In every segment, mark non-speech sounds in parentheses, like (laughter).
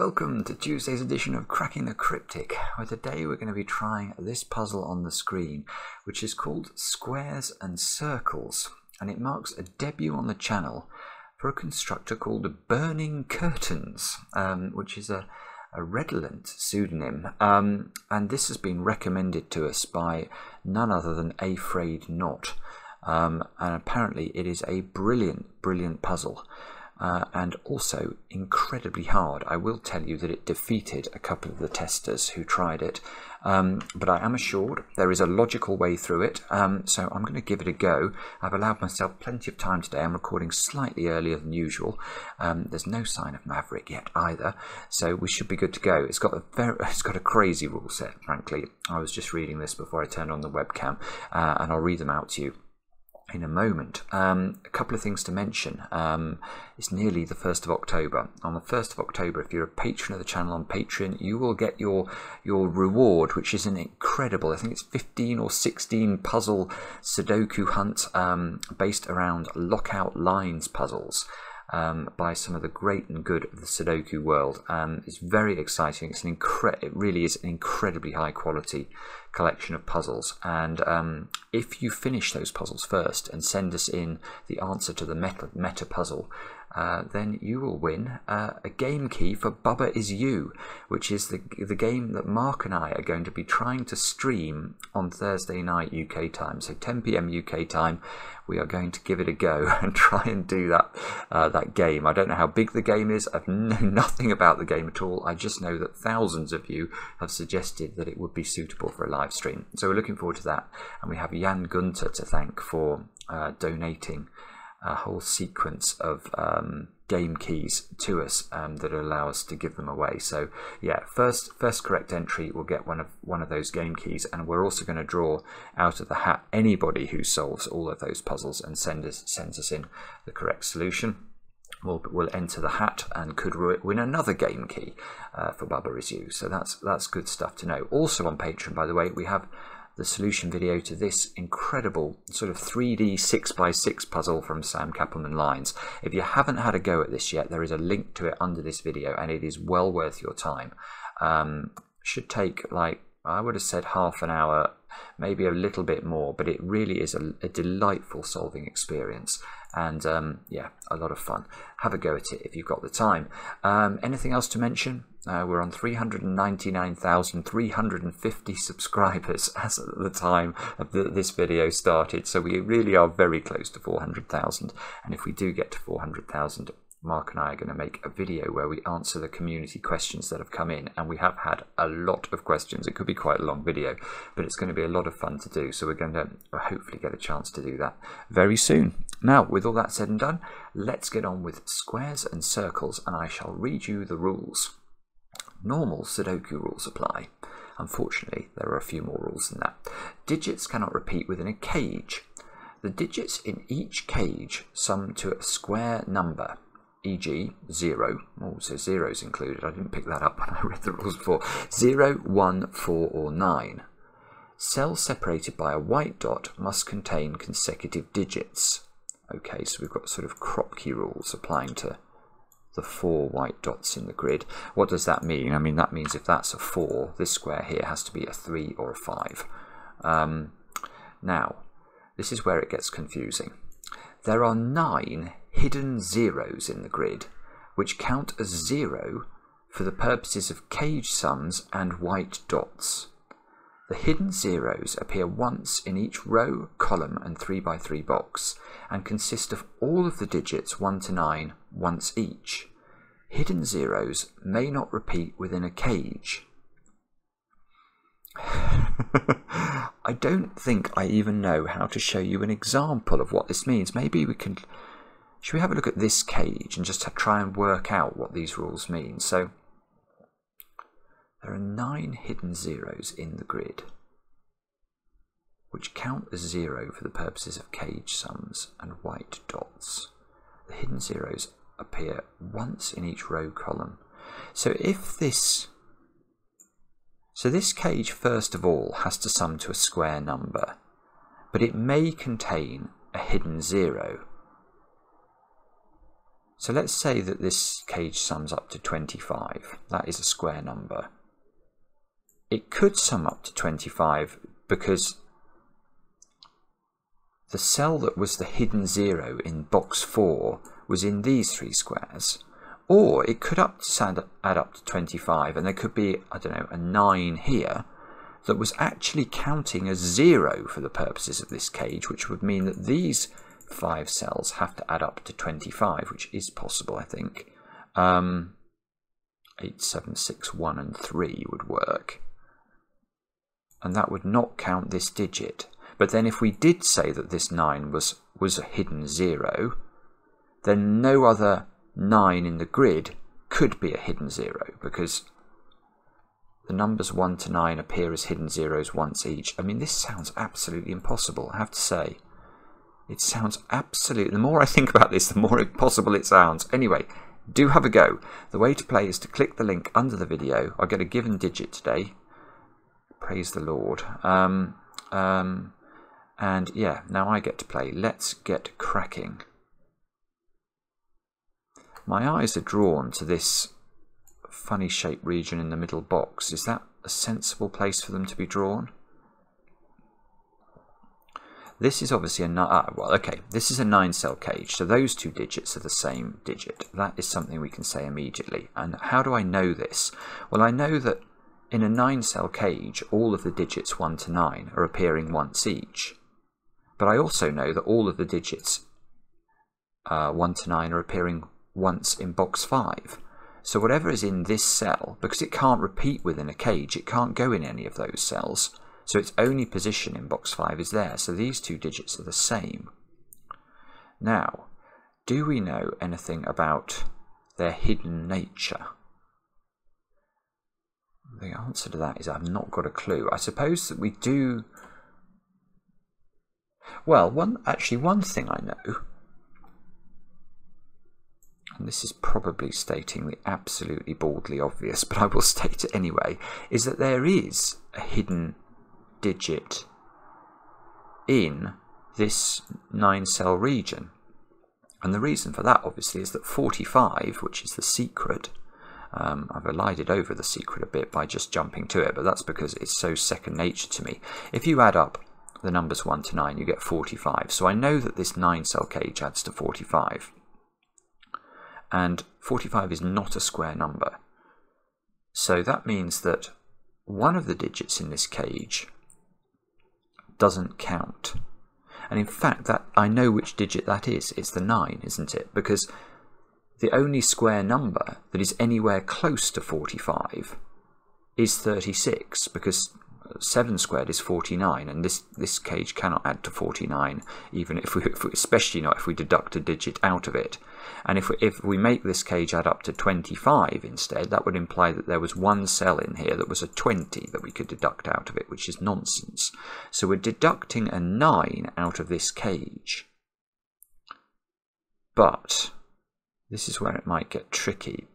welcome to Tuesday's edition of Cracking the Cryptic, where today we're going to be trying this puzzle on the screen, which is called Squares and Circles, and it marks a debut on the channel for a constructor called Burning Curtains, um, which is a, a redolent pseudonym, um, and this has been recommended to us by none other than Afraid Not, um, and apparently it is a brilliant, brilliant puzzle uh, and also incredibly hard. I will tell you that it defeated a couple of the testers who tried it, um, but I am assured there is a logical way through it, um, so I'm going to give it a go. I've allowed myself plenty of time today. I'm recording slightly earlier than usual. Um, there's no sign of Maverick yet either, so we should be good to go. It's got a very, (laughs) it's got a crazy rule set, frankly. I was just reading this before I turned on the webcam, uh, and I'll read them out to you in a moment. Um, a couple of things to mention. Um, it's nearly the 1st of October. On the 1st of October, if you're a patron of the channel on Patreon, you will get your your reward, which is an incredible, I think it's 15 or 16 puzzle Sudoku hunt um, based around lockout lines puzzles um, by some of the great and good of the Sudoku world. Um, it's very exciting. It's an incre- it really is an incredibly high quality collection of puzzles. And um, if you finish those puzzles first and send us in the answer to the meta, meta puzzle, uh, then you will win uh, a game key for Baba Is You, which is the the game that Mark and I are going to be trying to stream on Thursday night UK time. So 10 p.m. UK time, we are going to give it a go (laughs) and try and do that uh, that game. I don't know how big the game is. I (laughs) know nothing about the game at all. I just know that thousands of you have suggested that it would be suitable for a live stream. So we're looking forward to that, and we have Jan Gunter to thank for uh, donating a whole sequence of um, game keys to us um, that allow us to give them away. So yeah, first first correct entry will get one of one of those game keys, and we're also going to draw out of the hat anybody who solves all of those puzzles and send us sends us in the correct solution. We'll, we'll enter the hat and could win another game key uh, for Baba Is You. So that's that's good stuff to know. Also on Patreon, by the way, we have the solution video to this incredible sort of 3D 6x6 puzzle from Sam Cappleman-Lynes. If you haven't had a go at this yet, there is a link to it under this video and it is well worth your time. Um, should take like, I would have said half an hour, maybe a little bit more, but it really is a, a delightful solving experience and um, yeah, a lot of fun. Have a go at it if you've got the time. Um, anything else to mention? Uh, we're on 399,350 subscribers (laughs) as at the time the, this video started, so we really are very close to 400,000. And if we do get to 400,000, Mark and I are going to make a video where we answer the community questions that have come in, and we have had a lot of questions. It could be quite a long video, but it's going to be a lot of fun to do. So we're going to hopefully get a chance to do that very soon. Now, with all that said and done, let's get on with squares and circles, and I shall read you the rules. Normal Sudoku rules apply. Unfortunately, there are a few more rules than that. Digits cannot repeat within a cage. The digits in each cage sum to a square number e.g. 0, oh, so 0 is included, I didn't pick that up when I read the rules before, 0, 1, 4 or 9. Cells separated by a white dot must contain consecutive digits. Okay, so we've got sort of Kropki rules applying to the four white dots in the grid. What does that mean? I mean, that means if that's a 4, this square here has to be a 3 or a 5. Um, now, this is where it gets confusing. There are nine hidden zeros in the grid, which count as zero for the purposes of cage sums and white dots. The hidden zeros appear once in each row, column, and 3x3 box, and consist of all of the digits 1 to 9 once each. Hidden zeros may not repeat within a cage. (sighs) I don't think I even know how to show you an example of what this means. Maybe we can should we have a look at this cage and just try and work out what these rules mean? So there are nine hidden zeros in the grid, which count as zero for the purposes of cage sums and white dots. The hidden zeros appear once in each row column. So if this so this cage first of all has to sum to a square number, but it may contain a hidden zero. So let's say that this cage sums up to 25. That is a square number. It could sum up to 25 because the cell that was the hidden zero in box 4 was in these three squares. Or it could up to add up to 25 and there could be, I don't know, a 9 here that was actually counting as 0 for the purposes of this cage, which would mean that these five cells have to add up to 25, which is possible, I think. Um, 8, 7, 6, 1 and 3 would work. And that would not count this digit. But then if we did say that this 9 was, was a hidden 0, then no other 9 in the grid could be a hidden 0 because the numbers 1 to 9 appear as hidden zeros once each. I mean, this sounds absolutely impossible, I have to say. It sounds absolute. The more I think about this, the more (laughs) impossible it sounds. Anyway, do have a go. The way to play is to click the link under the video. I get a given digit today. Praise the Lord. Um, um, and yeah, now I get to play. Let's get cracking. My eyes are drawn to this funny shaped region in the middle box. Is that a sensible place for them to be drawn? This is obviously a uh, well, okay. This is a nine cell cage, so those two digits are the same digit. That is something we can say immediately. And how do I know this? Well, I know that in a nine cell cage, all of the digits one to nine are appearing once each. But I also know that all of the digits uh, one to nine are appearing once in box five. So whatever is in this cell, because it can't repeat within a cage, it can't go in any of those cells. So its only position in box 5 is there. So these two digits are the same. Now, do we know anything about their hidden nature? The answer to that is I've not got a clue. I suppose that we do... Well, one actually one thing I know, and this is probably stating the absolutely baldly obvious, (laughs) but I will state it anyway, is that there is a hidden digit in this nine cell region. And the reason for that obviously is that 45, which is the secret, um, I've elided over the secret a bit by just jumping to it, but that's because it's so second nature to me. If you add up the numbers 1 to 9, you get 45. So I know that this 9 cell cage adds to 45. And 45 is not a square number. So that means that one of the digits in this cage doesn't count. And in fact, that I know which digit that is. It's the 9, isn't it? Because the only square number that is anywhere close to 45 is 36, because 7 squared is 49, and this, this cage cannot add to 49, even if we, if we, especially not if we deduct a digit out of it. And if we, if we make this cage add up to 25 instead, that would imply that there was one cell in here that was a 20 that we could deduct out of it, which is nonsense. So we're deducting a 9 out of this cage. But this is where it might get tricky.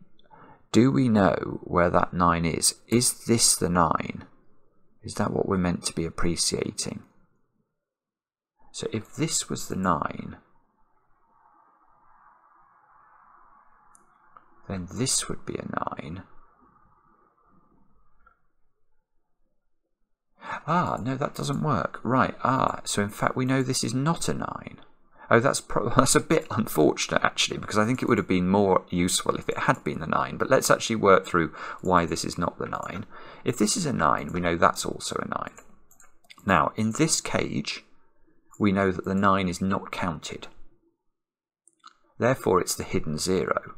Do we know where that 9 is? Is this the 9? Is that what we're meant to be appreciating? So if this was the 9, then this would be a 9. Ah, no, that doesn't work. Right, ah, so in fact we know this is not a 9. Oh, that's (laughs) that's a bit unfortunate actually, because I think it would have been more useful if it had been the 9. But let's actually work through why this is not the 9. If this is a 9, we know that's also a 9. Now, in this cage, we know that the 9 is not counted. Therefore, it's the hidden 0.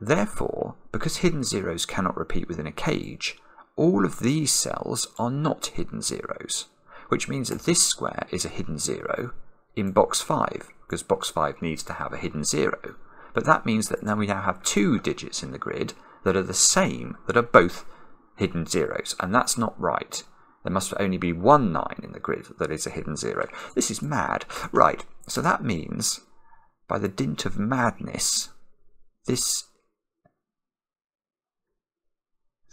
Therefore, because hidden zeros cannot repeat within a cage, all of these cells are not hidden zeros, which means that this square is a hidden zero in box 5, because box 5 needs to have a hidden zero. But that means that now we now have two digits in the grid that are the same, that are both hidden zeros, and that's not right. There must only be one 9 in the grid that is a hidden zero. This is mad. Right, so that means, by the dint of madness, this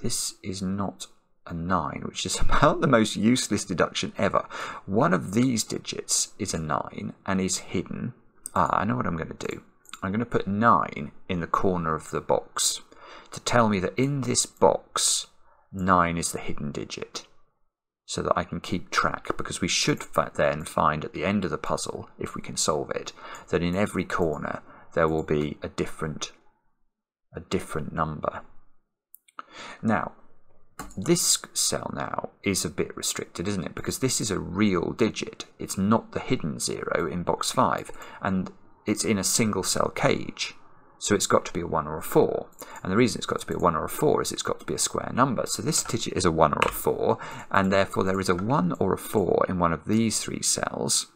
this is not a 9, which is (laughs) about the most useless deduction ever. One of these digits is a 9 and is hidden. Ah, I know what I'm going to do. I'm going to put 9 in the corner of the box to tell me that in this box 9 is the hidden digit so that I can keep track because we should then find at the end of the puzzle, if we can solve it, that in every corner there will be a different a different number. Now, this cell now is a bit restricted, isn't it? Because this is a real digit. It's not the hidden zero in box 5, and it's in a single cell cage. So it's got to be a 1 or a 4. And the reason it's got to be a 1 or a 4 is it's got to be a square number. So this digit is a 1 or a 4, and therefore there is a 1 or a 4 in one of these three cells.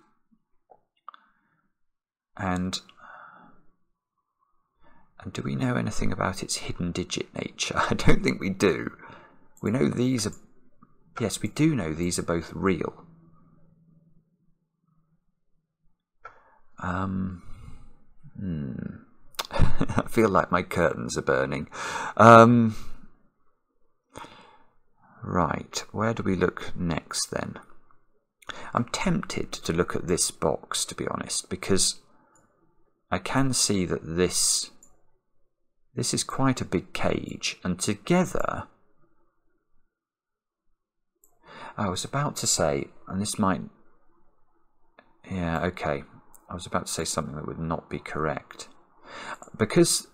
And, and do we know anything about its hidden digit nature? (laughs) I don't think we do. We know these are... Yes, we do know these are both real. Um... Hmm. (laughs) I feel like my curtains are burning. Um, right, where do we look next then? I'm tempted to look at this box, to be honest, because I can see that this this is quite a big cage, and together I was about to say, and this might yeah, okay. I was about to say something that would not be correct. Because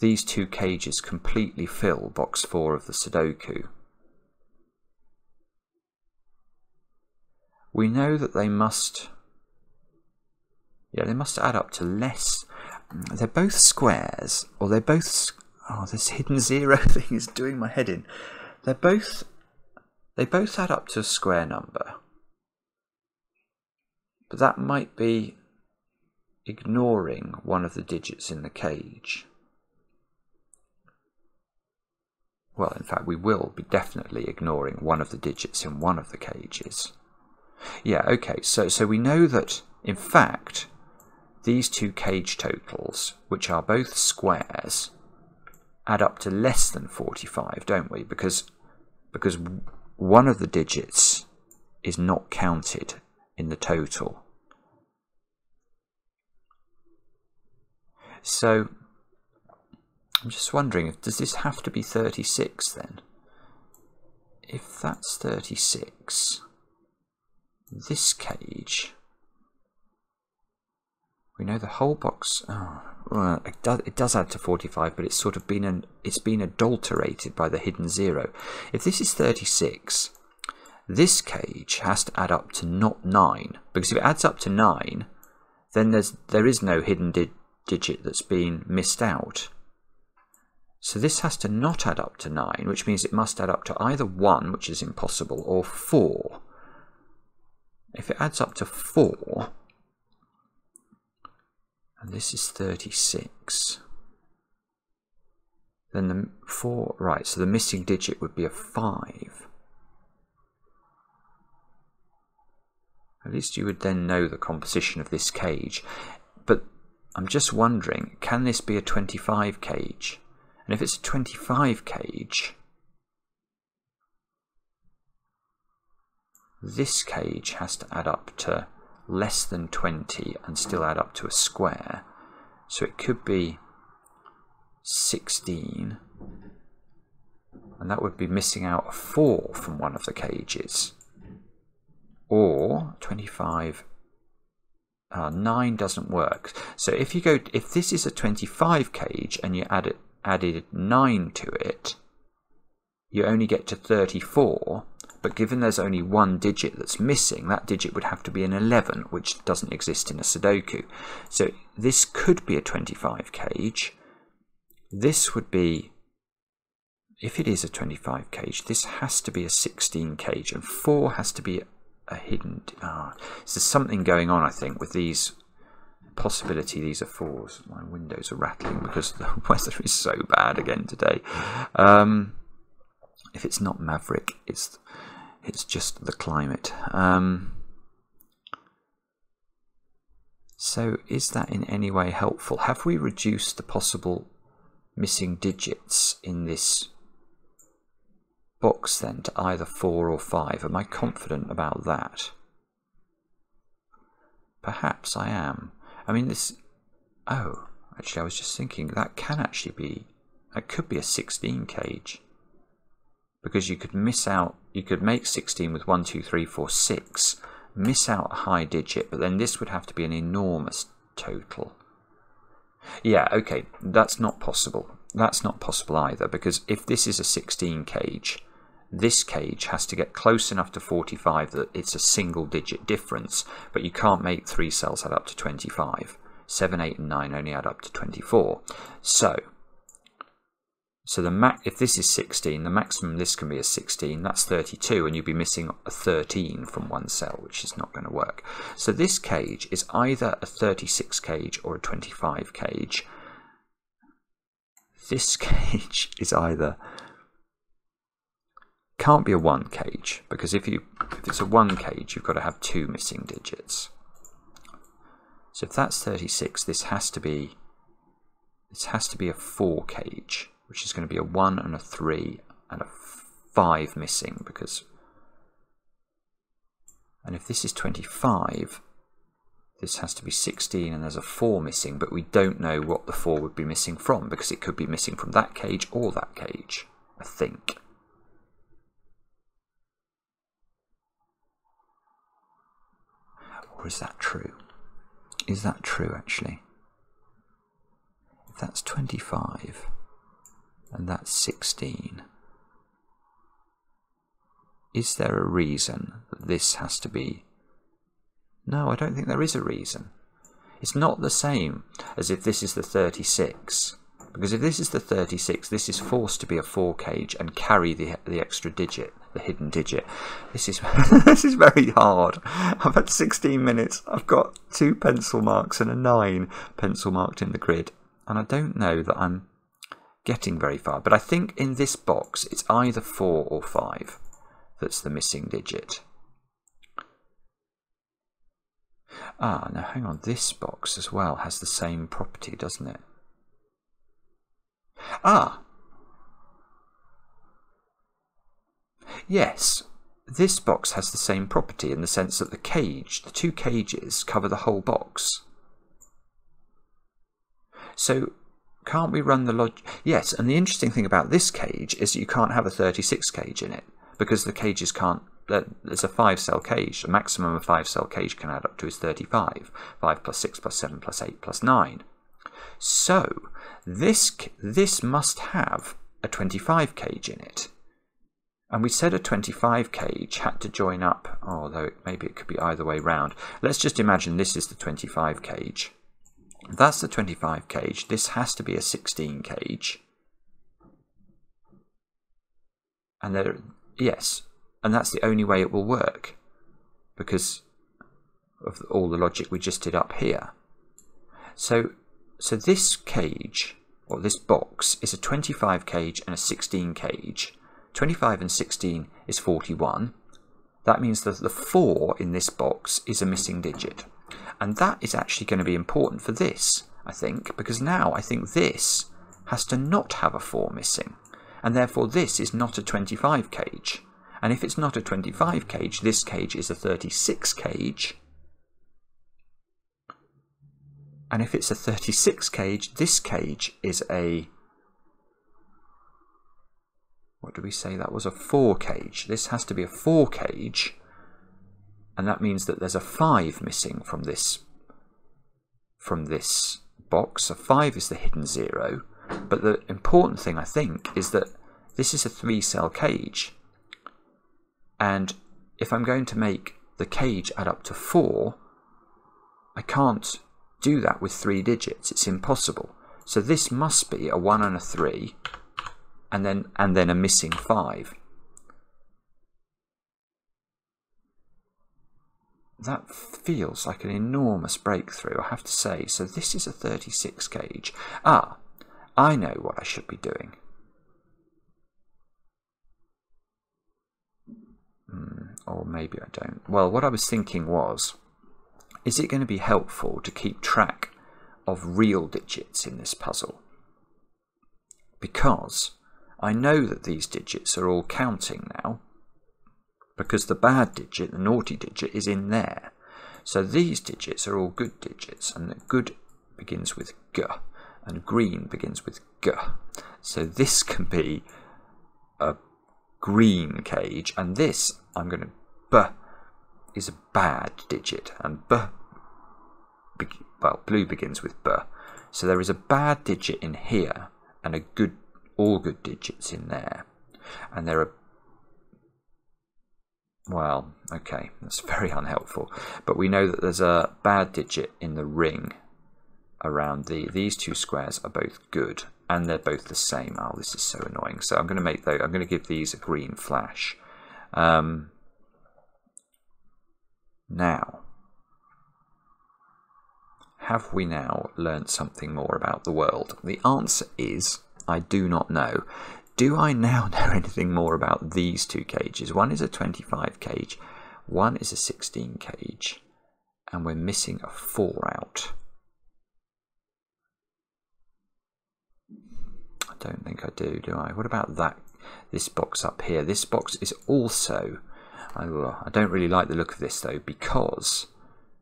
these two cages completely fill box 4 of the Sudoku, we know that they must yeah they must add up to less they're both squares or they're both oh this hidden (laughs) zero thing is doing my head in they're both they both add up to a square number but that might be ignoring one of the digits in the cage. Well, in fact, we will be definitely ignoring one of the digits in one of the cages. Yeah, okay, so, so we know that, in fact, these two cage totals, which are both squares, add up to less than 45, don't we? Because, because one of the digits is not counted in the total. So I'm just wondering, does this have to be 36 then? If that's 36, this cage, we know the whole box, oh, well, it, does, it does add to 45, but it's sort of been, an, it's been adulterated by the hidden zero. If this is 36, this cage has to add up to not 9, because if it adds up to 9, then there's, there is no hidden digit digit that's been missed out. So this has to not add up to 9, which means it must add up to either 1, which is impossible, or 4. If it adds up to 4, and this is 36, then the 4, right, so the missing digit would be a 5. At least you would then know the composition of this cage. But I'm just wondering, can this be a 25 cage? And if it's a 25 cage, this cage has to add up to less than 20 and still add up to a square. So it could be 16, and that would be missing out a 4 from one of the cages. Or 25 uh, 9 doesn't work. So if you go, if this is a 25 cage and you add it, added 9 to it, you only get to 34. But given there's only one digit that's missing, that digit would have to be an 11, which doesn't exist in a Sudoku. So this could be a 25 cage. This would be, if it is a 25 cage, this has to be a 16 cage, and 4 has to be a hidden. Ah, so there's something going on, I think, with these possibility. These are fours. My windows are rattling because (laughs) the weather is so bad again today. Um, if it's not Maverick, it's it's just the climate. Um, so is that in any way helpful? Have we reduced the possible missing digits in this box then to either 4 or 5. Am I confident about that? Perhaps I am. I mean, this Oh, actually, I was just thinking that can actually be, that could be a 16 cage. Because you could miss out, you could make 16 with 1, 2, 3, 4, 6, miss out a high digit, but then this would have to be an enormous total. Yeah, okay, that's not possible. That's not possible either, because if this is a 16 cage, this cage has to get close enough to 45 that it's a single digit difference, but you can't make three cells add up to 25. 7, 8 and 9 only add up to 24. So, so the max, if this is 16, the maximum this can be is 16, that's 32, and you'd be missing a 13 from one cell, which is not going to work. So this cage is either a 36 cage or a 25 cage. This (laughs) cage is either can't be a one cage because if you if it's a one cage you've got to have two missing digits so if that's 36 this has to be this has to be a four cage which is going to be a one and a three and a five missing because and if this is 25 this has to be 16 and there's a 4 missing but we don't know what the 4 would be missing from because it could be missing from that cage or that cage I think Or is that true? Is that true actually? If that's 25 and that's 16, is there a reason that this has to be? No, I don't think there is a reason. It's not the same as if this is the 36. Because if this is the 36, this is forced to be a 4 cage and carry the, the extra digit the hidden digit. This is (laughs) this is very hard. I've had 16 minutes. I've got two pencil marks and a nine pencil marked in the grid, and I don't know that I'm getting very far. But I think in this box it's either four or five that's the missing digit. Ah, now hang on. This box as well has the same property, doesn't it? Ah, Yes, this box has the same property in the sense that the cage, the two cages, cover the whole box. So can't we run the log? Yes, and the interesting thing about this cage is that you can't have a 36 cage in it because the cages can't. There's a five cell cage. The maximum a five cell cage can add up to is 35. 5 plus 6 plus 7 plus 8 plus 9. So this this must have a 25 cage in it. And we said a 25 cage had to join up, although maybe it could be either way round. Let's just imagine this is the 25 cage. That's the 25 cage. This has to be a 16 cage. And there, yes, and that's the only way it will work because of all the logic we just did up here. So, so this cage, or this box, is a 25 cage and a 16 cage 25 and 16 is 41. That means that the 4 in this box is a missing digit. And that is actually going to be important for this, I think, because now I think this has to not have a 4 missing. And therefore this is not a 25 cage. And if it's not a 25 cage, this cage is a 36 cage. And if it's a 36 cage, this cage is a what do we say? That was a 4 cage. This has to be a 4 cage. And that means that there's a 5 missing from this, from this box. A 5 is the hidden 0. But the important thing, I think, is that this is a 3-cell cage. And if I'm going to make the cage add up to 4, I can't do that with 3 digits. It's impossible. So this must be a 1 and a 3 and then and then a missing 5. That feels like an enormous breakthrough, I have to say. So this is a 36 gauge. Ah, I know what I should be doing. Mm, or maybe I don't. Well, what I was thinking was, is it going to be helpful to keep track of real digits in this puzzle? Because I know that these digits are all counting now because the bad digit, the naughty digit, is in there. So these digits are all good digits, and the good begins with G, and green begins with G. So this (laughs) can be a green cage, and this I'm going to B is a bad digit, and B, well, blue begins with B. So there is a bad digit in here, and a good, all good digits in there, and there are well, okay, that's (laughs) very unhelpful. But we know that there's a bad digit in the ring around the these two squares are both good and they're both the same. Oh, this is so annoying. So I'm going to make those, I'm going to give these a green flash. Um, now, have we now learnt something more about the world? The answer is I do not know. Do I now (laughs) know anything more about these two cages? One is a 25 cage, one is a 16 cage, and we're missing a 4 out. I don't think I do, do I? What about that? This box up here. This box is also... I don't really like the look of this though because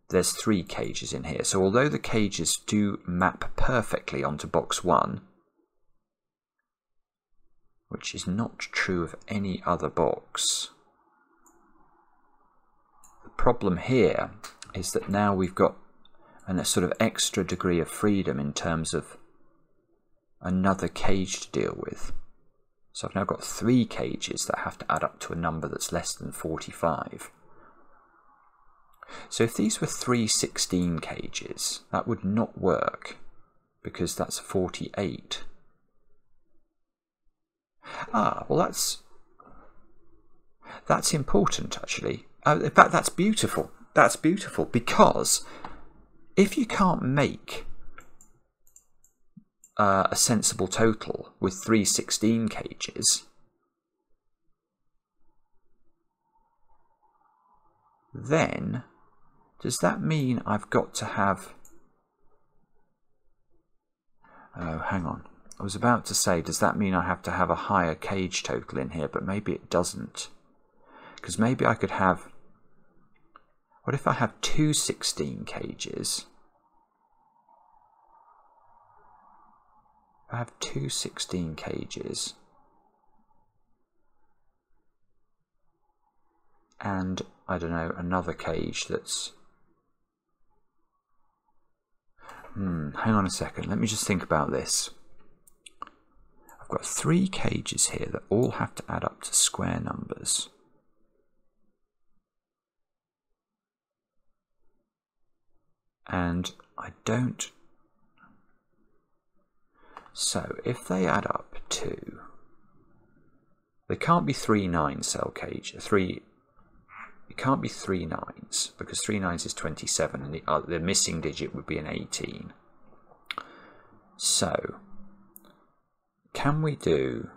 there's three cages in here. So although the cages do map perfectly onto box 1, which is not true of any other box. The problem here is that now we've got an, a sort of extra degree of freedom in terms of another cage to deal with. So I've now got three cages that have to add up to a number that's less than 45. So if these were three 16 cages, that would not work because that's 48. Ah, well, that's that's important actually. Uh, in fact, that's beautiful. That's beautiful because if you can't make uh, a sensible total with three 16 cages, then does that mean I've got to have... Oh, hang on. I was about to say, does that mean I have to have a higher cage total in here? But maybe it doesn't. Because maybe I could have... What if I have two 16 cages? I have two 16 cages. And, I don't know, another cage that's... Hmm, hang on a second. Let me just think about this. I've got three cages here that all have to add up to square numbers. And I don't... So if they add up to... They can't be three nine cell cage, three it can't be three nines because three nines is 27 and the, uh, the missing digit would be an 18. So can we do...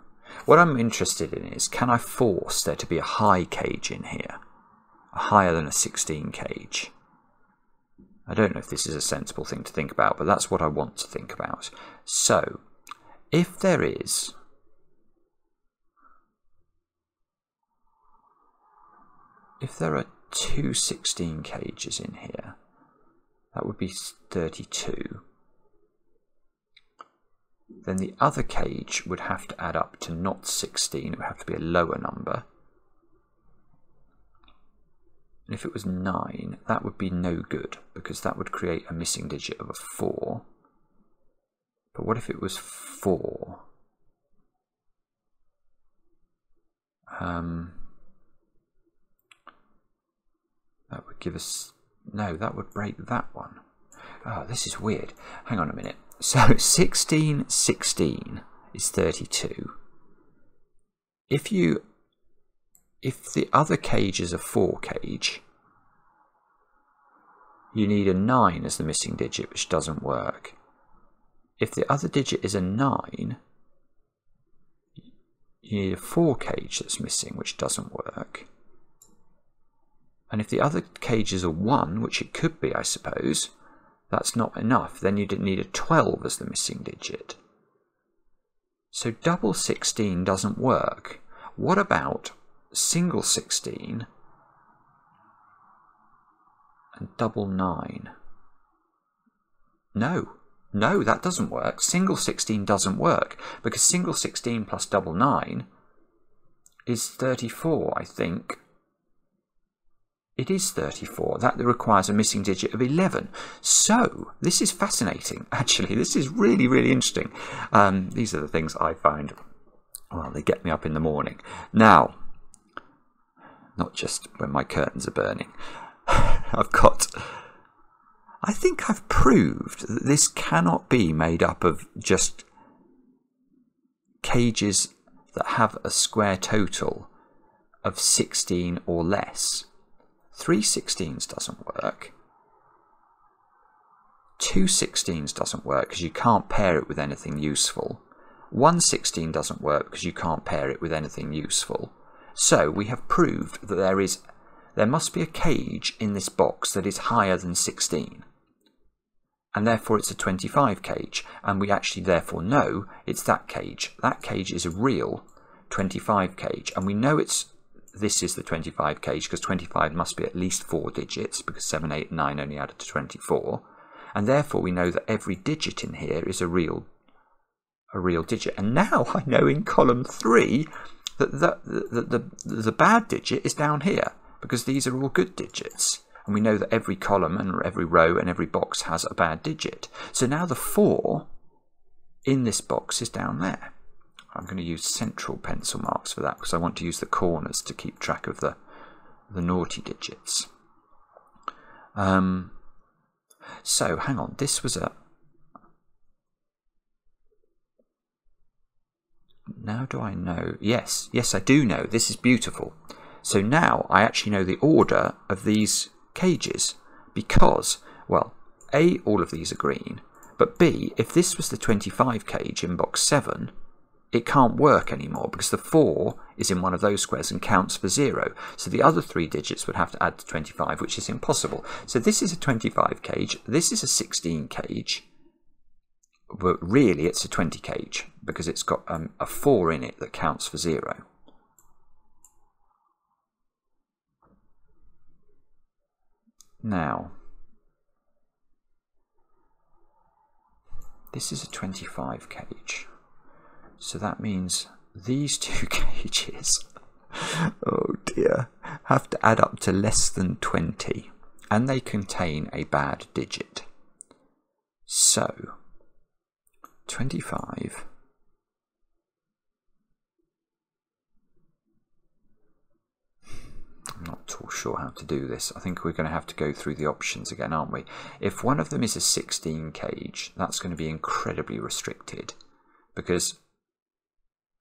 What I'm interested in is, can I force there to be a high cage in here? A higher than a 16 cage? I don't know if this is a sensible thing to think about, but that's what I want to think about. So, if there is... If there are two 16 cages in here, that would be 32 then the other cage would have to add up to not 16, it would have to be a lower number. And if it was 9, that would be no good, because that would create a missing digit of a 4. But what if it was 4? Um, that would give us... No, that would break that one. Oh, this is weird. Hang on a minute. So 16, 16 is 32. If you, if the other cage is a 4 cage, you need a 9 as the missing digit, which doesn't work. If the other digit is a 9, you need a 4 cage that's missing, which doesn't work. And if the other cage is a 1, which it could be, I suppose, that's not enough. Then you'd need a 12 as the missing digit. So double 16 doesn't work. What about single 16 and double 9? No, no, that doesn't work. Single 16 doesn't work because single 16 plus double 9 is 34, I think. It is 34. That requires a missing digit of 11. So, this is fascinating. (laughs) Actually, this is really, really interesting. Um, these are the things I find, well, they get me up in the morning. Now, not just when my curtains are burning. (laughs) I've got I think I've proved that this cannot be made up of just cages that have a square total of 16 or less. 3 16s doesn't work. 2 16s doesn't work because you can't pair it with anything useful. 1 16 doesn't work because you can't pair it with anything useful. So we have proved that there is there must be a cage in this box that is higher than 16 and therefore it's a 25 cage, and we actually therefore know it's that cage. That cage is a real 25 cage, and we know it's this is the 25 cage because 25 must be at least four digits because 7, 8, 9 only added to 24, and therefore we know that every digit in here is a real a real digit. And now (laughs) I know in column 3 that the, the, the, the, bad digit is down here because these are all good digits and we know that every column and every row and every box has a bad digit. So now the 4 in this box is down there. I'm going to use central pencil marks for that because I want to use the corners to keep track of the, the naughty digits. Um, so, hang on, this was a... Now do I know? Yes, yes I do know. This is beautiful. So now I actually know the order of these cages because, well, A, all of these are green, but B, if this was the 25 cage in box 7, it can't work anymore because the 4 is in one of those squares and counts for 0. So the other three digits would have to add to 25, which is impossible. So this is a 25 cage, this is a 16 cage, but really it's a 20 cage because it's got um, a 4 in it that counts for 0. Now, this is a 25 cage. So that means these two (laughs) cages, oh dear, have to add up to less than 20 and they contain a bad digit. So, 25 I'm not too sure how to do this. I think we're going to have to go through the options again, aren't we? If one of them is a 16 cage, that's going to be incredibly restricted because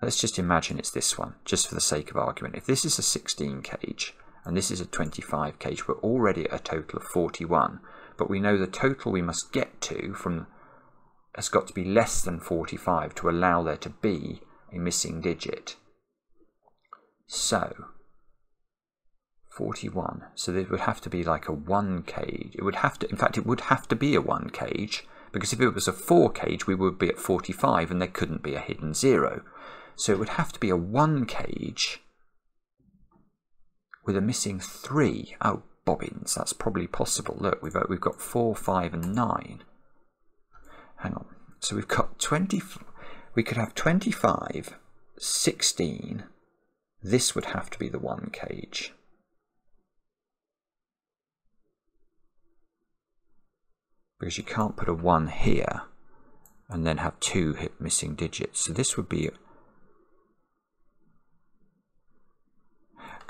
let's just imagine it's this one, just for the sake of argument. If this is a 16 cage and this is a 25 cage, we're already at a total of 41, but we know the total we must get to from has got to be less than 45 to allow there to be a missing digit. So, 41. So it would have to be like a 1 cage. It would have to, in fact, it would have to be a 1 cage because if it was a 4 cage, we would be at 45 and there couldn't be a hidden 0. So it would have to be a 1 cage with a missing 3. Oh, bobbins, that's probably possible. Look, we've, uh, we've got 4, 5 and 9. Hang on. So we've got 20, we could have 25, 16. This would have to be the 1 cage. because you can't put a 1 here and then have two missing digits. So this would be...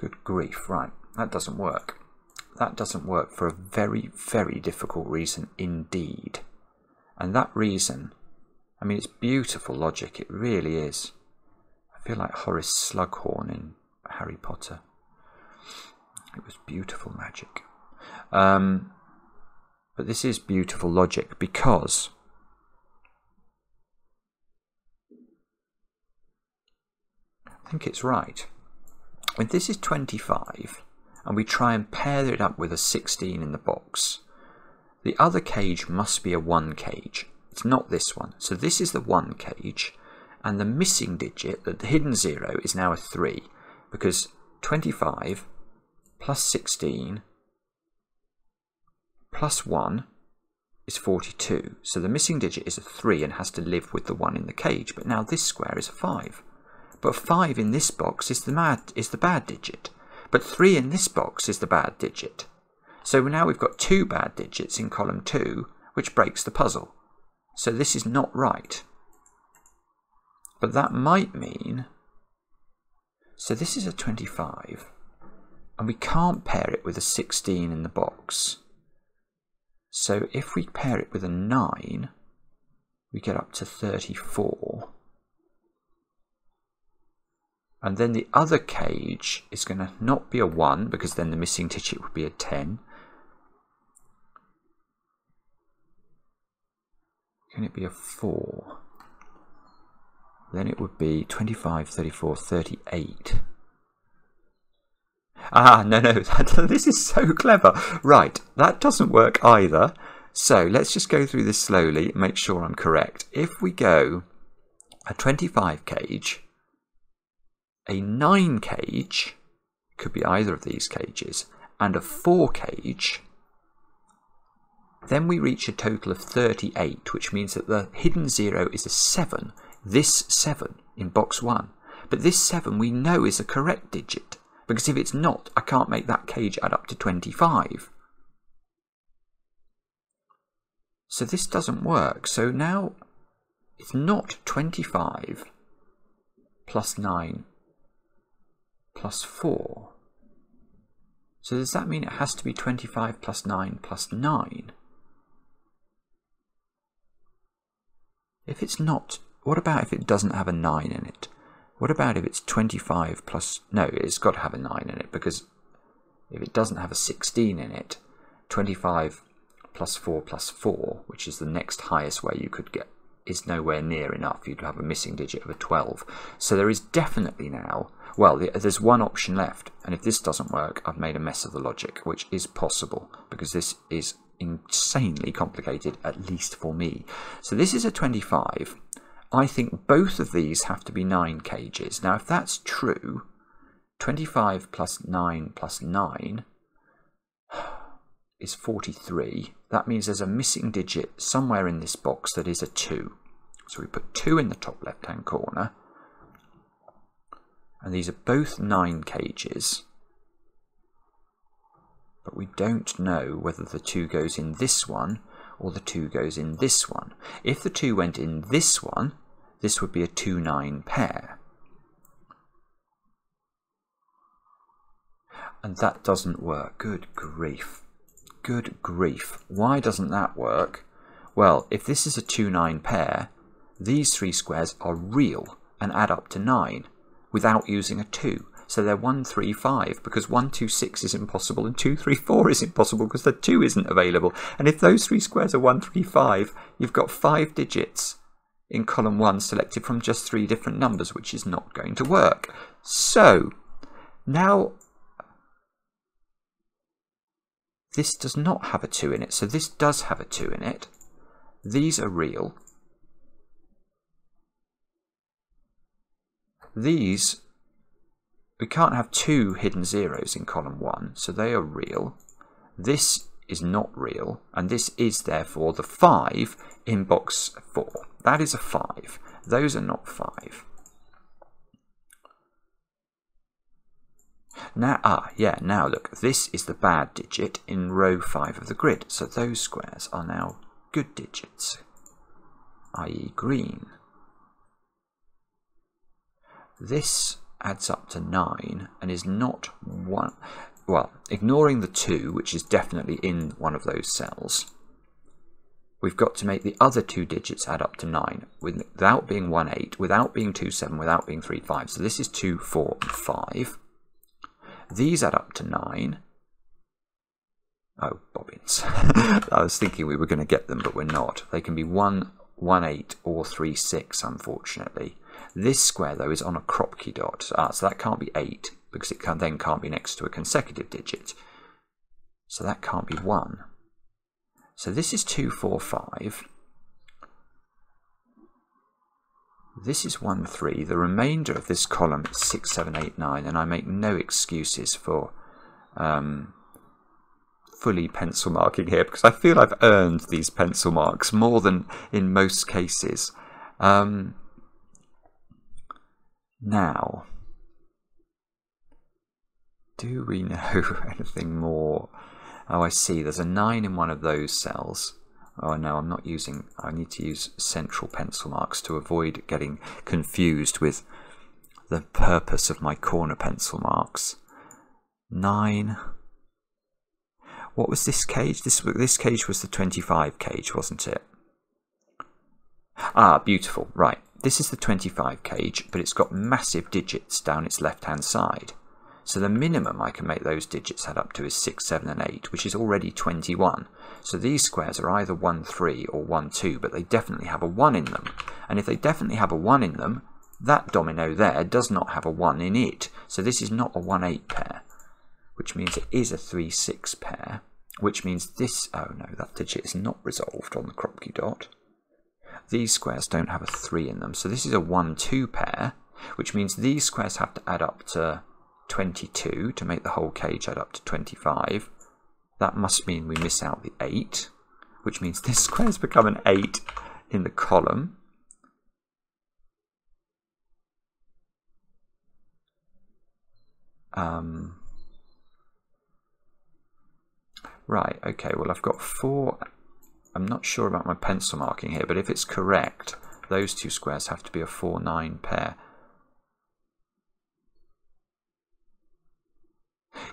Good grief, right, that doesn't work. That doesn't work for a very, very difficult reason indeed. And that reason, I mean, it's beautiful logic, it really is. I feel like Horace Slughorn in Harry Potter. It was beautiful magic. Um, but this is beautiful logic because I think it's right. When this is 25 and we try and pair it up with a 16 in the box, the other cage must be a 1 cage. It's not this one. So this is the 1 cage and the missing digit, the hidden 0, is now a 3 because 25 plus 16 plus 1 is 42. So the missing digit is a 3 and has to live with the 1 in the cage. But now this square is a 5. But 5 in this box is the, mad, is the bad digit. But 3 in this box is the bad digit. So now we've got two bad digits in column 2, which breaks the puzzle. So this is not right. But that might mean... So this is a 25. And we can't pair it with a 16 in the box. So if we pair it with a 9, we get up to 34. And then the other cage is going to not be a 1, because then the missing digit would be a 10. Can it be a 4? Then it would be 25, 34, 38. Ah, no, no, (laughs) this is so clever. Right, that doesn't work either. So let's just go through this slowly make sure I'm correct. If we go a 25 cage, a 9 cage, could be either of these cages, and a 4 cage, then we reach a total of 38, which means that the hidden zero is a 7, this 7 in box 1. But this 7 we know is a correct digit, because if it's not, I can't make that cage add up to 25. So this doesn't work. So now it's not 25 plus 9 plus 4. So does that mean it has to be 25 plus 9 plus 9? If it's not, what about if it doesn't have a 9 in it? What about if it's 25 plus... No, it's got to have a 9 in it because if it doesn't have a 16 in it, 25 plus 4 plus 4, which is the next highest way you could get, is nowhere near enough. You'd have a missing digit of a 12. So there is definitely now... Well, there's one option left, and if this doesn't work, I've made a mess of the logic, which is possible, because this is insanely complicated, at least for me. So this is a 25. I think both of these have to be 9 cages. Now, if that's true, 25 plus 9 plus 9 is 43. That means there's a missing digit somewhere in this box that is a 2. So we put 2 in the top left-hand corner. And these are both 9 cages but we don't know whether the 2 goes in this one or the 2 goes in this one. If the 2 went in this one, this would be a 2-9 pair. And that doesn't work. Good grief. Good grief. Why doesn't that work? Well, if this is a 2-9 pair, these three squares are real and add up to 9 without using a 2. So they're 1, 3, 5 because 1, 2, 6 is impossible and 2, 3, 4 is impossible because the 2 isn't available. And if those three squares are 1, 3, 5, you've got 5 digits in column 1 selected from just three different numbers, which is not going to work. So now this does not have a 2 in it, so this does have a 2 in it. These are real. These we can't have two hidden zeros in column 1, so they are real. This is not real, and this is therefore the 5 in box 4. That is a 5. Those are not 5. Now, ah, yeah, now look, this is the bad digit in row 5 of the grid, so those squares are now good digits, i.e. green. This adds up to 9 and is not 1. Well, ignoring the 2, which is definitely in one of those cells, we've got to make the other two digits add up to 9 without being 1, 8, without being 2, 7, without being 3, 5. So this is 2, 4, and 5. These add up to 9. Oh, bobbins. (laughs) I was thinking we were going to get them, but we're not. They can be 1, 1, 8, or 3, 6, unfortunately. This square, though, is on a Kropki dot, ah, so that can't be 8, because it can, then can't be next to a consecutive digit. So that can't be 1. So this is 2, 4, 5. This is 1, 3. The remainder of this column is 6, 7, 8, 9, and I make no excuses for um, fully pencil marking here because I feel I've earned these pencil marks more than in most cases. Um, now, do we know (laughs) anything more? Oh, I see. There's a 9 in one of those cells. Oh no, I'm not using, I need to use central pencil marks to avoid getting confused with the purpose of my corner pencil marks. 9. What was this cage? This, this cage was the 25 cage, wasn't it? Ah, beautiful. Right. This is the 25 cage, but it's got massive digits down its left-hand side. So the minimum I can make those digits add up to is 6, 7 and 8, which is already 21. So these squares are either 1, 3 or 1, 2, but they definitely have a 1 in them. And if they definitely have a 1 in them, that domino there does not have a 1 in it. So this is not a 1, 8 pair, which means it is a 3, 6 pair, which means this, oh no, that digit is not resolved on the Kropki dot. These squares don't have a 3 in them, so this is a 1, 2 pair, which means these squares have to add up to 22 to make the whole cage add up to 25. That must mean we miss out the 8, which means (laughs) this square's become an 8 in the column. Um, right, okay, well I've got four, I'm not sure about my pencil marking here, but if it's correct, those two squares have to be a 4-9 pair.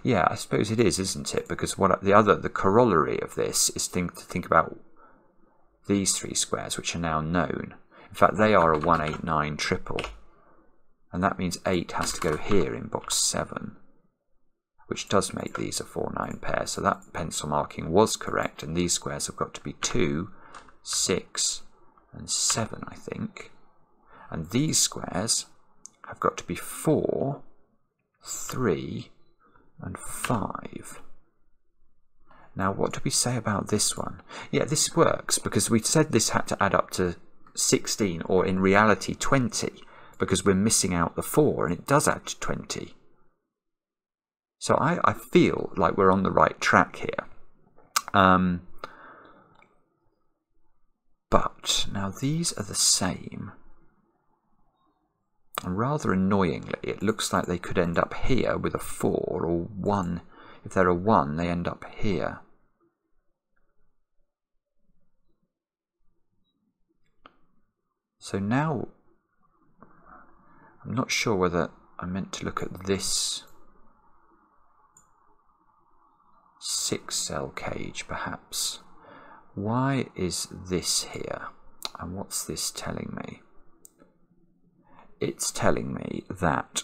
Yeah, I suppose it is, isn't it? Because what the other, the corollary of this is think to think about these three squares, which are now known. In fact, they are a 189 triple. And that means 8 has to go here in box 7, which does make these a 4-9 pair. So that pencil marking was correct, and these squares have got to be 2, 6, and 7, I think. And these squares have got to be 4, 3, and 5. Now, what do we say about this one? Yeah, this works because we said this had to add up to 16, or in reality 20, because we're missing out the 4, and it does add to 20. So I, I feel like we're on the right track here. Um, but now these are the same. And rather annoyingly, it looks like they could end up here with a 4 or 1. If they're a 1, they end up here. So now, I'm not sure whether I meant to look at this six cell cage perhaps. Why is this here? And what's this telling me? it's telling me that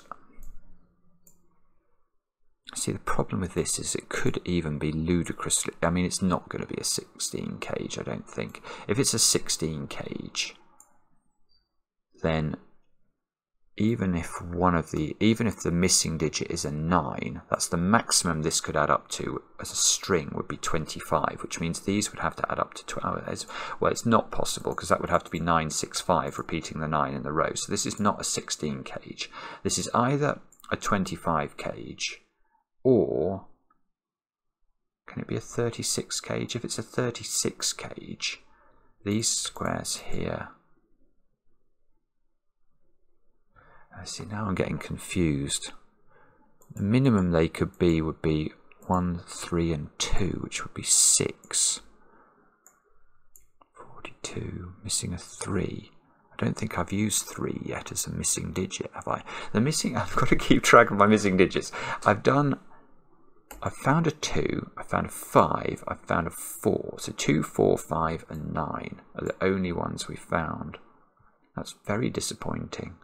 See, the problem with this is it could even be ludicrously... I mean, it's not going to be a 16 cage, I don't think. If it's a 16 cage, then even if one of the even if the missing digit is a 9 that's the maximum this could add up to as a string would be 25 which means these would have to add up to 12 uh, well it's not possible because that would have to be 965 repeating the 9 in the row. So this is not a 16 cage. This is either a 25 cage or can it be a 36 cage? If it's a 36 cage these squares here I see, now I'm getting confused. The minimum they could be would be 1, 3 and 2, which would be 6. 42, missing a 3. I don't think I've used 3 yet as a missing digit, have I? The missing, (laughs) I've got to keep track of my missing digits. I've done, I've found a 2, I found a 5, I've found a 4. So 2, 4, 5 and 9 are the only ones we found. That's very disappointing.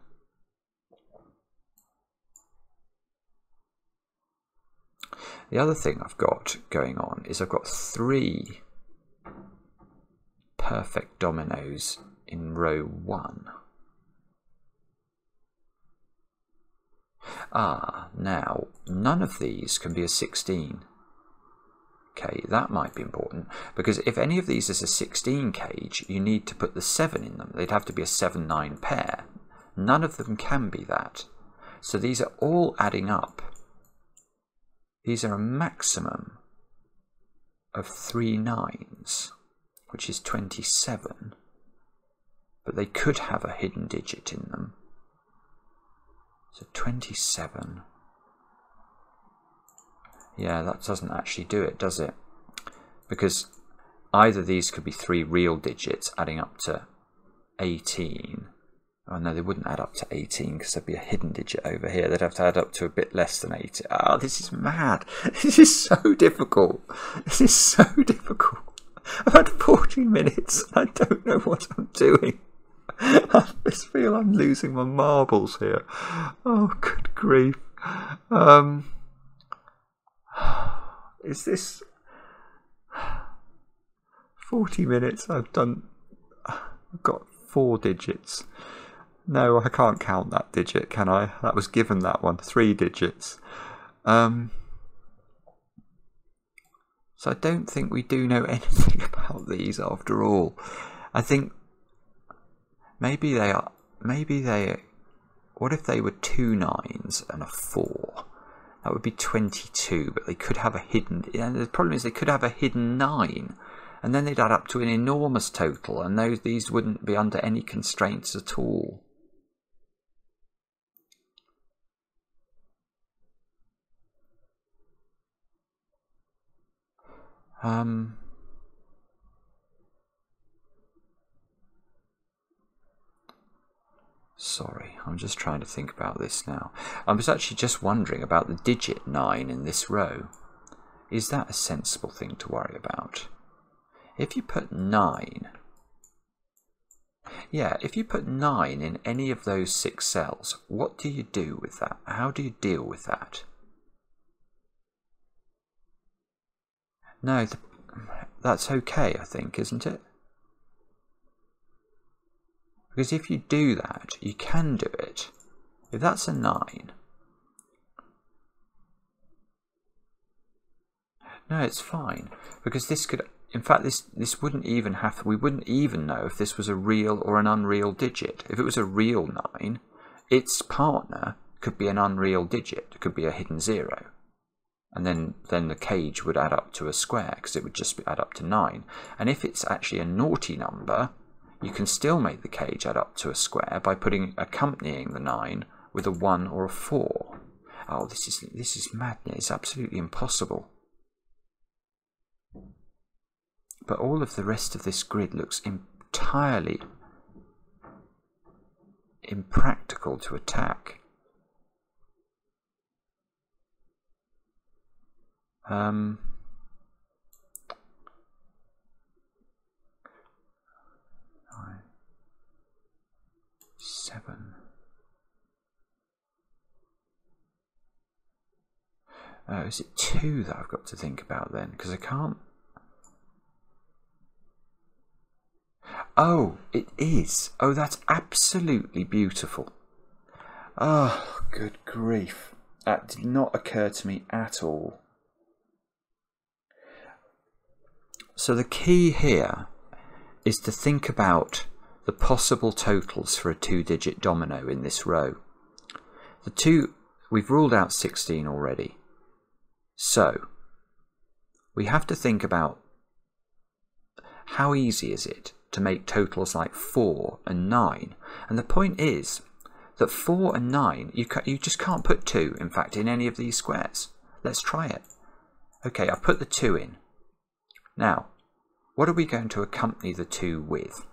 The other thing I've got going on is I've got three perfect dominoes in row one. Ah, now, none of these can be a 16. Okay, that might be important, because if any of these is a 16 cage, you need to put the 7 in them. They'd have to be a 7-9 pair. None of them can be that. So these are all adding up these are a maximum of three nines, which is 27, but they could have a hidden digit in them. So 27. Yeah, that doesn't actually do it, does it? Because either these could be three real digits adding up to 18. Oh no, they wouldn't add up to 18 because there'd be a hidden digit over here. They'd have to add up to a bit less than 18. Oh, this is mad. (laughs) This is so difficult. This is so (laughs) difficult. I've had 14 minutes. I don't know what I'm doing. (laughs) I just feel I'm losing my marbles here. Oh, good grief. Um, (sighs) is this (sighs) 40 minutes? I've done. (sighs) I've got four digits. No, I can't count that digit, can I? That was given that one. Three digits. Um, so I don't think we do know (laughs) anything about these after all. I think maybe they are. Maybe they. What if they were two nines and a four? That would be 22, but they could have a hidden. And the problem is they could have a hidden nine, and then they'd add up to an enormous total, and those these wouldn't be under any constraints at all. Um, sorry, I'm just trying to think about this now. I was actually just wondering about the digit 9 in this row. Is that a sensible thing to worry about? If you put 9, yeah, if you put 9 in any of those six cells, what do you do with that? How do you deal with that? No, the, that's okay, I think, isn't it? Because if you do that, you can do it. If that's a 9, no, it's fine. Because this could, in fact, this, this wouldn't even have, we wouldn't even know if this was a real or an unreal digit. If it was a real 9, its partner could be an unreal digit. It could be a hidden 0 and then then the cage would add up to a square because it would just add up to 9 and if it's actually a naughty number you can still make the cage add up to a square by putting accompanying the 9 with a 1 or a 4 oh this is this is madness. It's absolutely impossible. But all of the rest of this grid looks entirely impractical to attack Um, nine, seven. Uh, is it two that I've got to think about then? Because I can't. Oh, it is. Oh, that's absolutely beautiful. Oh, good grief. That did not occur to me at all. So the key here is to think about the possible totals for a two-digit domino in this row. The two, we've ruled out 16 already. So we have to think about how easy is it to make totals like 4 and 9. And the point is that 4 and 9, you, you just can't put 2, in fact, in any of these squares. Let's try it. Okay, I've put the 2 in. Now, what are we going to accompany the 2 with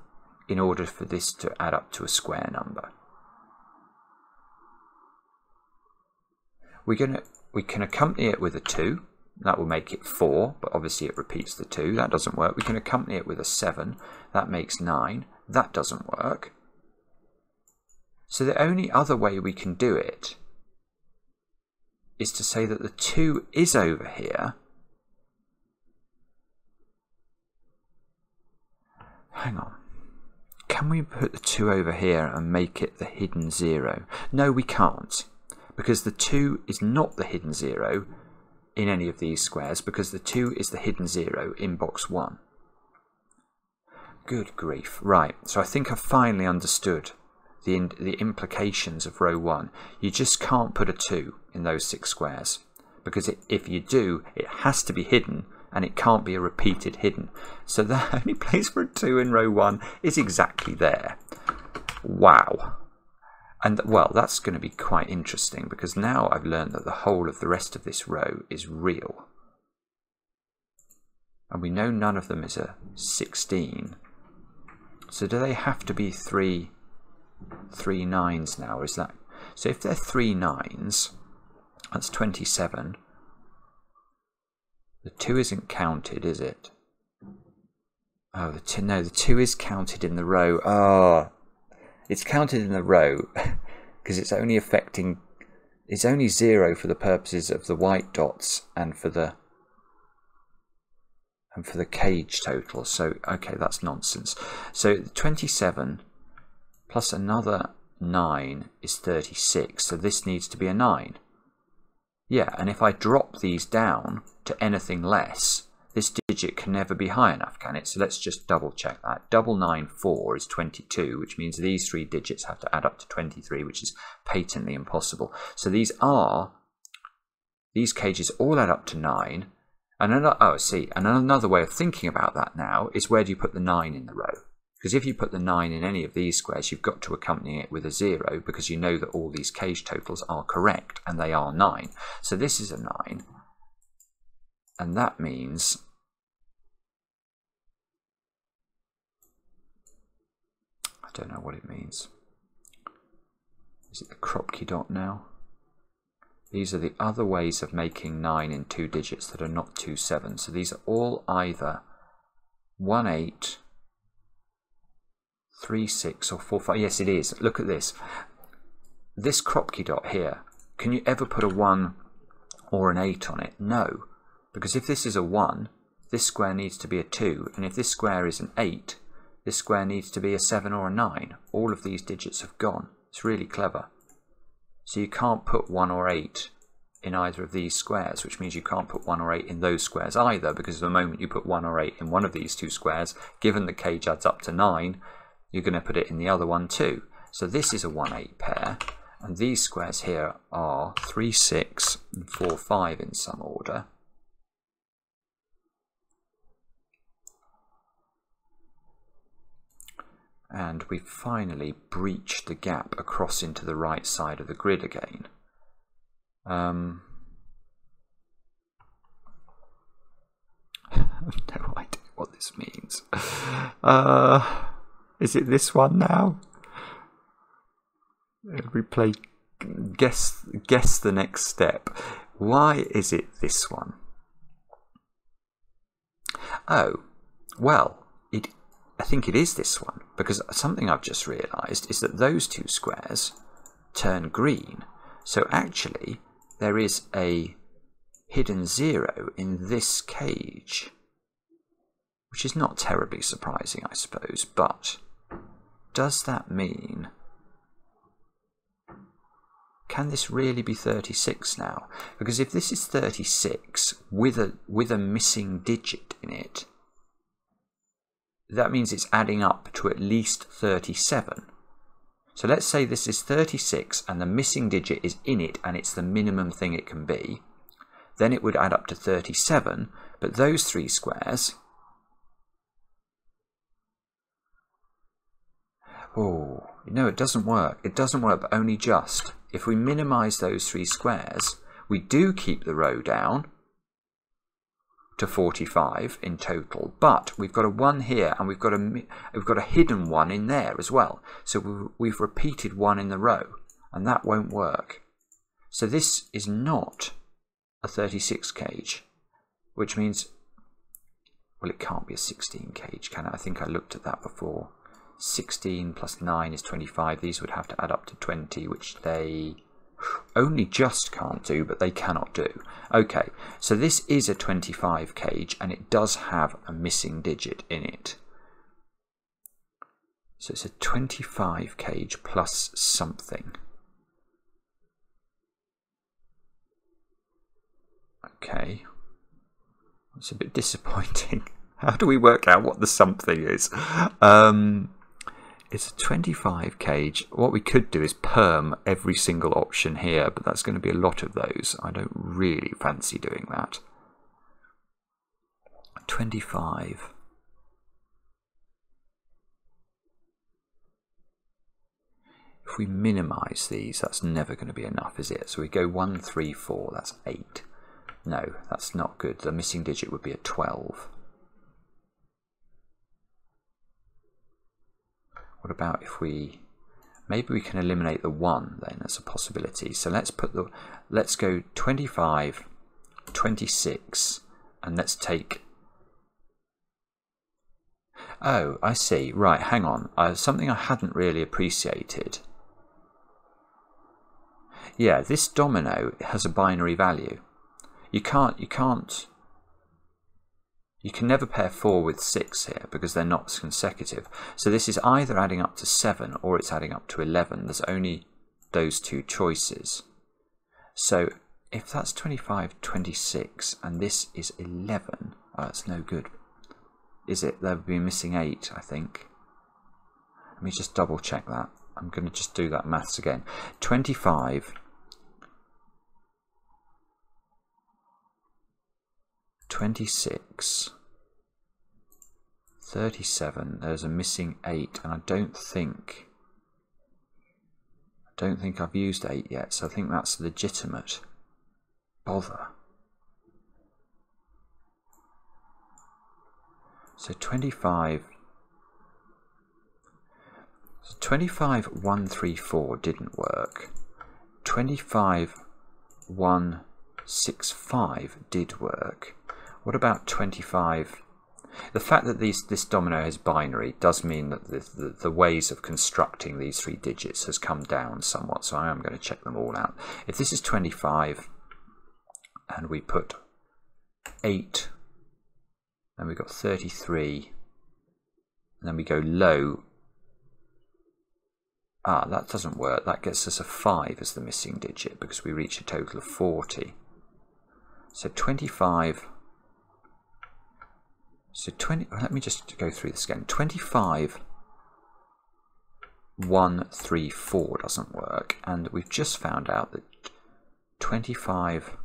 in order for this to add up to a square number? We're to, we can accompany it with a 2. That will make it 4, but obviously it repeats the 2. That doesn't work. We can accompany it with a 7. That makes 9. That doesn't work. So the only other way we can do it is to say that the 2 is over here Hang on. Can we put the 2 over here and make it the hidden 0? No, we can't. Because the 2 is not the hidden 0 in any of these squares, because the 2 is the hidden 0 in box 1. Good grief. Right, so I think I've finally understood the, the implications of row 1. You just can't put a 2 in those six squares, because it, if you do, it has to be hidden and it can't be a repeated hidden. So the (laughs) only place for a 2 in row 1 is exactly there. Wow. And well, that's going to be quite interesting because now I've learned that the whole of the rest of this row is real. And we know none of them is a 16. So do they have to be three, three nines now? Is that so? If they're three nines, that's 27. The two isn't counted, is it? Oh, the two, no, the two is counted in the row. Oh, it's counted in the row (laughs) because it's only affecting, it's only zero for the purposes of the white dots and for the and for the cage total. So, okay, that's nonsense. So 27 plus another 9 is 36. So this needs to be a 9. Yeah, and if I drop these down to anything less, this digit can never be high enough, can it? So let's just double check that. Double nine four is 22, which means these three digits have to add up to 23, which is patently impossible. So these are, these cages all add up to 9, and another, oh, see, and another way of thinking about that now is where do you put the 9 in the row? Because if you put the 9 in any of these squares, you've got to accompany it with a 0 because you know that all these cage totals are correct and they are 9. So this is a 9. And that means I don't know what it means. Is it the Kropki dot now? These are the other ways of making 9 in two digits that are not 2 7. So these are all either 1 8, 3 6 or 4 5. Yes, it is. Look at this. This Kropki dot here, can you ever put a 1 or an 8 on it? No. Because if this is a 1, this square needs to be a 2. And if this square is an 8, this square needs to be a 7 or a 9. All of these digits have gone. It's really clever. So you can't put 1 or 8 in either of these squares, which means you can't put 1 or 8 in those squares either, because the moment you put 1 or 8 in one of these two squares, given the cage adds up to 9, you're going to put it in the other one too. So this is a 1-8 pair, and these squares here are 3, 6, and 4, 5 in some order. and we finally breached the gap across into the right side of the grid again. Um, (laughs) no idea what this means. (laughs) Uh, is it this one now? Uh, we play guess guess the next step. Why is it this one? Oh, well, it I think it is this one, because something I've just realised is that those two squares turn green. So actually, there is a hidden zero in this cage, which is not terribly surprising, I suppose, but does that mean... Can this really be 36 now? Because if this is 36 with a, with a missing digit in it, that means it's adding up to at least 37. So let's say this is 36 and the missing digit is in it and it's the minimum thing it can be. Then it would add up to 37, but those three squares... Oh, no, it doesn't work. It doesn't work, but only just. If we minimize those three squares, we do keep the row down, to 45 in total, but we've got a 1 here and we've got a, we've got a hidden 1 in there as well. So we've repeated 1 in the row and that won't work. So this is not a 36 cage, which means, well, it can't be a 16 cage, can it? I think I looked at that before. 16 plus 9 is 25. These would have to add up to 20, which they only just can't do, but they cannot do. Okay, so this is a 25 cage and it does have a missing digit in it. So it's a 25 cage plus something. Okay, It's a bit disappointing. (laughs) How do we work out what the something is? Um, it's a 25 cage. What we could do is perm every single option here, but that's going to be a lot of those. I don't really fancy doing that. 25. If we minimize these, that's never going to be enough, is it? So we go 1, 3, 4, that's 8. No, that's not good. The missing digit would be a 12. What about if we maybe we can eliminate the 1 then as a possibility. So let's put the let's go 25 26 and let's take Oh, I see. Right, hang on. Uh, something I hadn't really appreciated. Yeah, this domino has a binary value. You can't you can't you can never pair 4 with 6 here because they're not consecutive. So this is either adding up to 7 or it's adding up to 11. There's only those two choices. So if that's 25, 26 and this is 11, oh, that's no good. Is it? There would be missing 8, I think. Let me just double check that. I'm going to just do that maths again. 25 26, 37, there's a missing 8 and I don't think I don't think I've used 8 yet so I think that's legitimate. Bother. So 25 so 25 134 didn't work. 25 165 did work. What about 25? The fact that these, this domino is binary does mean that the, the, the, ways of constructing these three digits has come down somewhat, so I am going to check them all out. If this is 25 and we put 8, then we've got 33, and then we go low, ah, that doesn't work. That gets us a 5 as the missing digit because we reach a total of 40. So 25 so 20, let me just go through this again. 25, 1, 3, 4 doesn't work. And we've just found out that 25,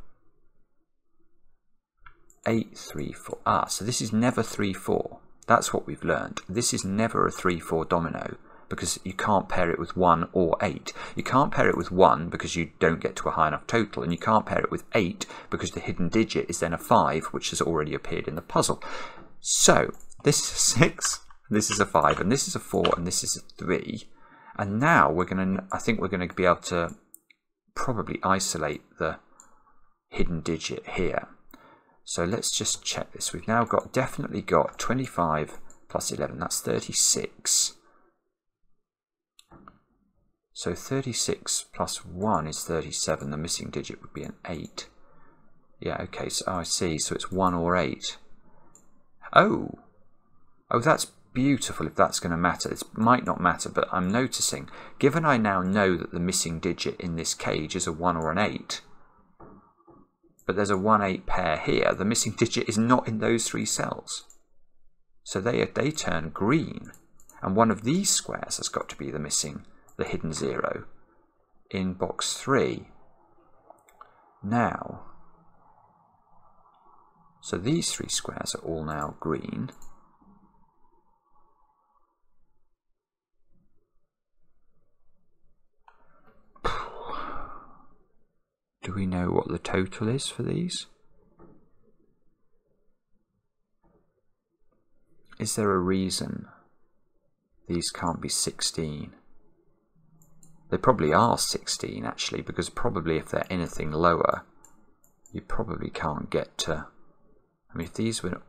8, 3, 4. Ah, so this is never 3, 4. That's what we've learned. This is never a 3, 4 domino because you can't pair it with 1 or 8. You can't pair it with 1 because you don't get to a high enough total, and you can't pair it with 8 because the hidden digit is then a 5, which has already appeared in the puzzle. So this is a 6, this is a 5, and this is a 4, and this is a 3. And now we're going to, I think we're going to be able to probably isolate the hidden digit here. So let's just check this. We've now got definitely got 25 plus 11, that's 36. So 36 plus 1 is 37. The missing digit would be an 8. Yeah, okay, so oh, I see. So it's 1 or 8. Oh, oh, that's beautiful if that's going to matter. It might not matter, but I'm noticing, given I now know that the missing digit in this cage is a 1 or an 8, but there's a 1-8 pair here, the missing (laughs) digit is not in those three cells. So they, they turn green, and one of these squares has got to be the missing, the hidden 0, in box 3. Now, so these three squares are all now green. Do we know what the total is for these? Is there a reason these can't be 16? They probably are 16 actually, because probably if they're anything lower, you probably can't get to I mean, if these were...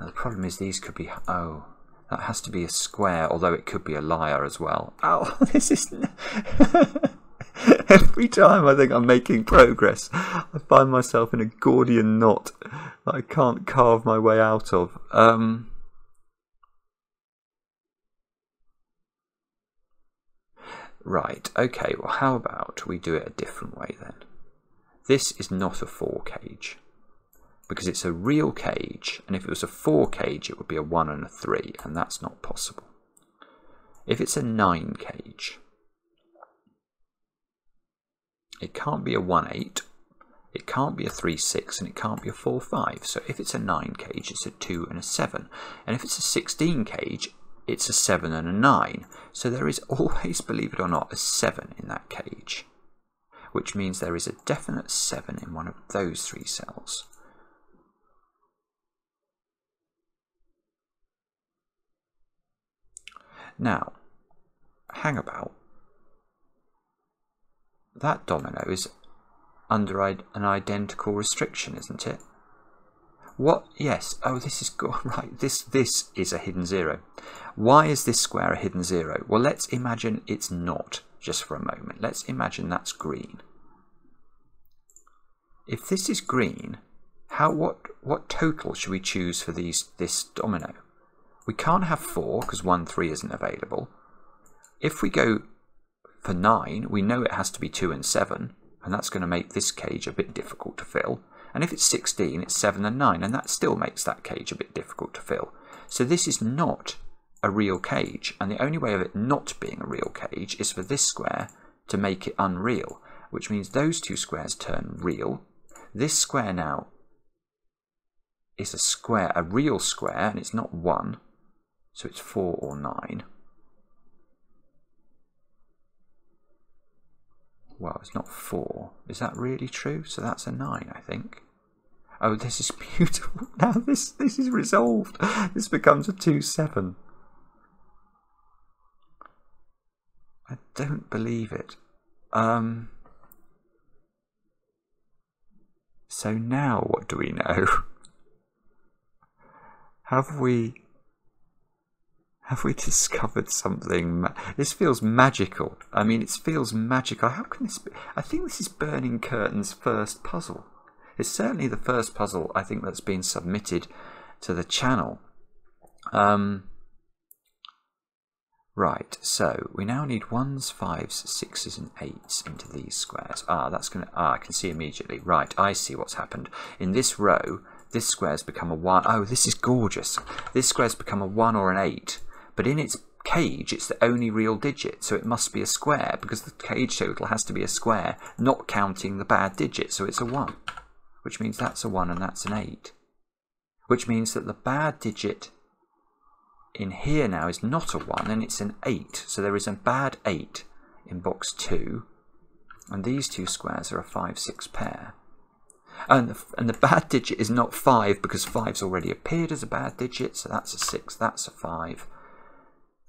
the problem is these could be... Oh, that has to be a square, although it could be a liar as well. Oh, (laughs) this is... (laughs) Every time I think I'm making progress, I find myself in a Gordian knot that I can't carve my way out of. Um, right, okay, well, how about we do it a different way then? This is not a four cage because it's a real cage, and if it was a 4 cage, it would be a 1 and a 3, and that's not possible. If it's a 9 cage, it can't be a 1 8 It can't be a 3, 6 and it can't be a 4, 5. So if it's a 9 cage, it's a 2 and a 7. And if it's a 16 cage, it's a 7 and a 9. So there is (laughs) always, believe it or not, a 7 in that cage, which means there is a definite 7 in one of those three cells. Now, hang about. That domino is under an identical restriction, isn't it? What? Yes. Oh, this is good. (laughs) Right. This this is a hidden zero. Why is this square a hidden zero? Well, let's imagine it's not, just for a moment. Let's imagine that's green. If this is green, how what what total should we choose for these this domino? We can't have 4 because 1, 3 isn't available. If we go for 9, we know it has to be 2 and 7, and that's going to make this cage a bit difficult to fill. And if it's 16, it's 7 and 9, and that still makes that cage a bit difficult to fill. So this is not a real cage, and the only way of it not being a real cage is for this square to make it unreal, which means those two squares turn real. This square now is a square, a real square, and it's not 1, so it's 4 or 9. Well, it's not 4. Is that really true? So that's a 9, I think. Oh, this is (laughs) beautiful. Now this, this is resolved. This becomes a 2-7. I don't believe it. Um, so now what do we know? (laughs) Have we have we (laughs) discovered something? This feels magical. I mean, it feels magical. How can this be? I think this is Burning Curtains' first puzzle. It's certainly the first puzzle I think that's been submitted to the channel. Um, right, so we now need ones, fives, sixes, and eights into these squares. Ah, that's going to. Ah, I can see immediately. Right, I see what's happened. In this row, this square's become a one. Oh, this is gorgeous. This square's become a one or an eight but in its cage it's the only real digit so it must be a square because the cage total has to be a square not counting the bad digit so it's a 1 which means that's a 1 and that's an 8 which means that the bad digit in here now is not a 1 and it's an 8 so there is a bad 8 in box 2 and these two squares are a 5 6 pair. And the, and the bad digit is not 5 because 5's already appeared as a bad digit so that's a 6 that's a 5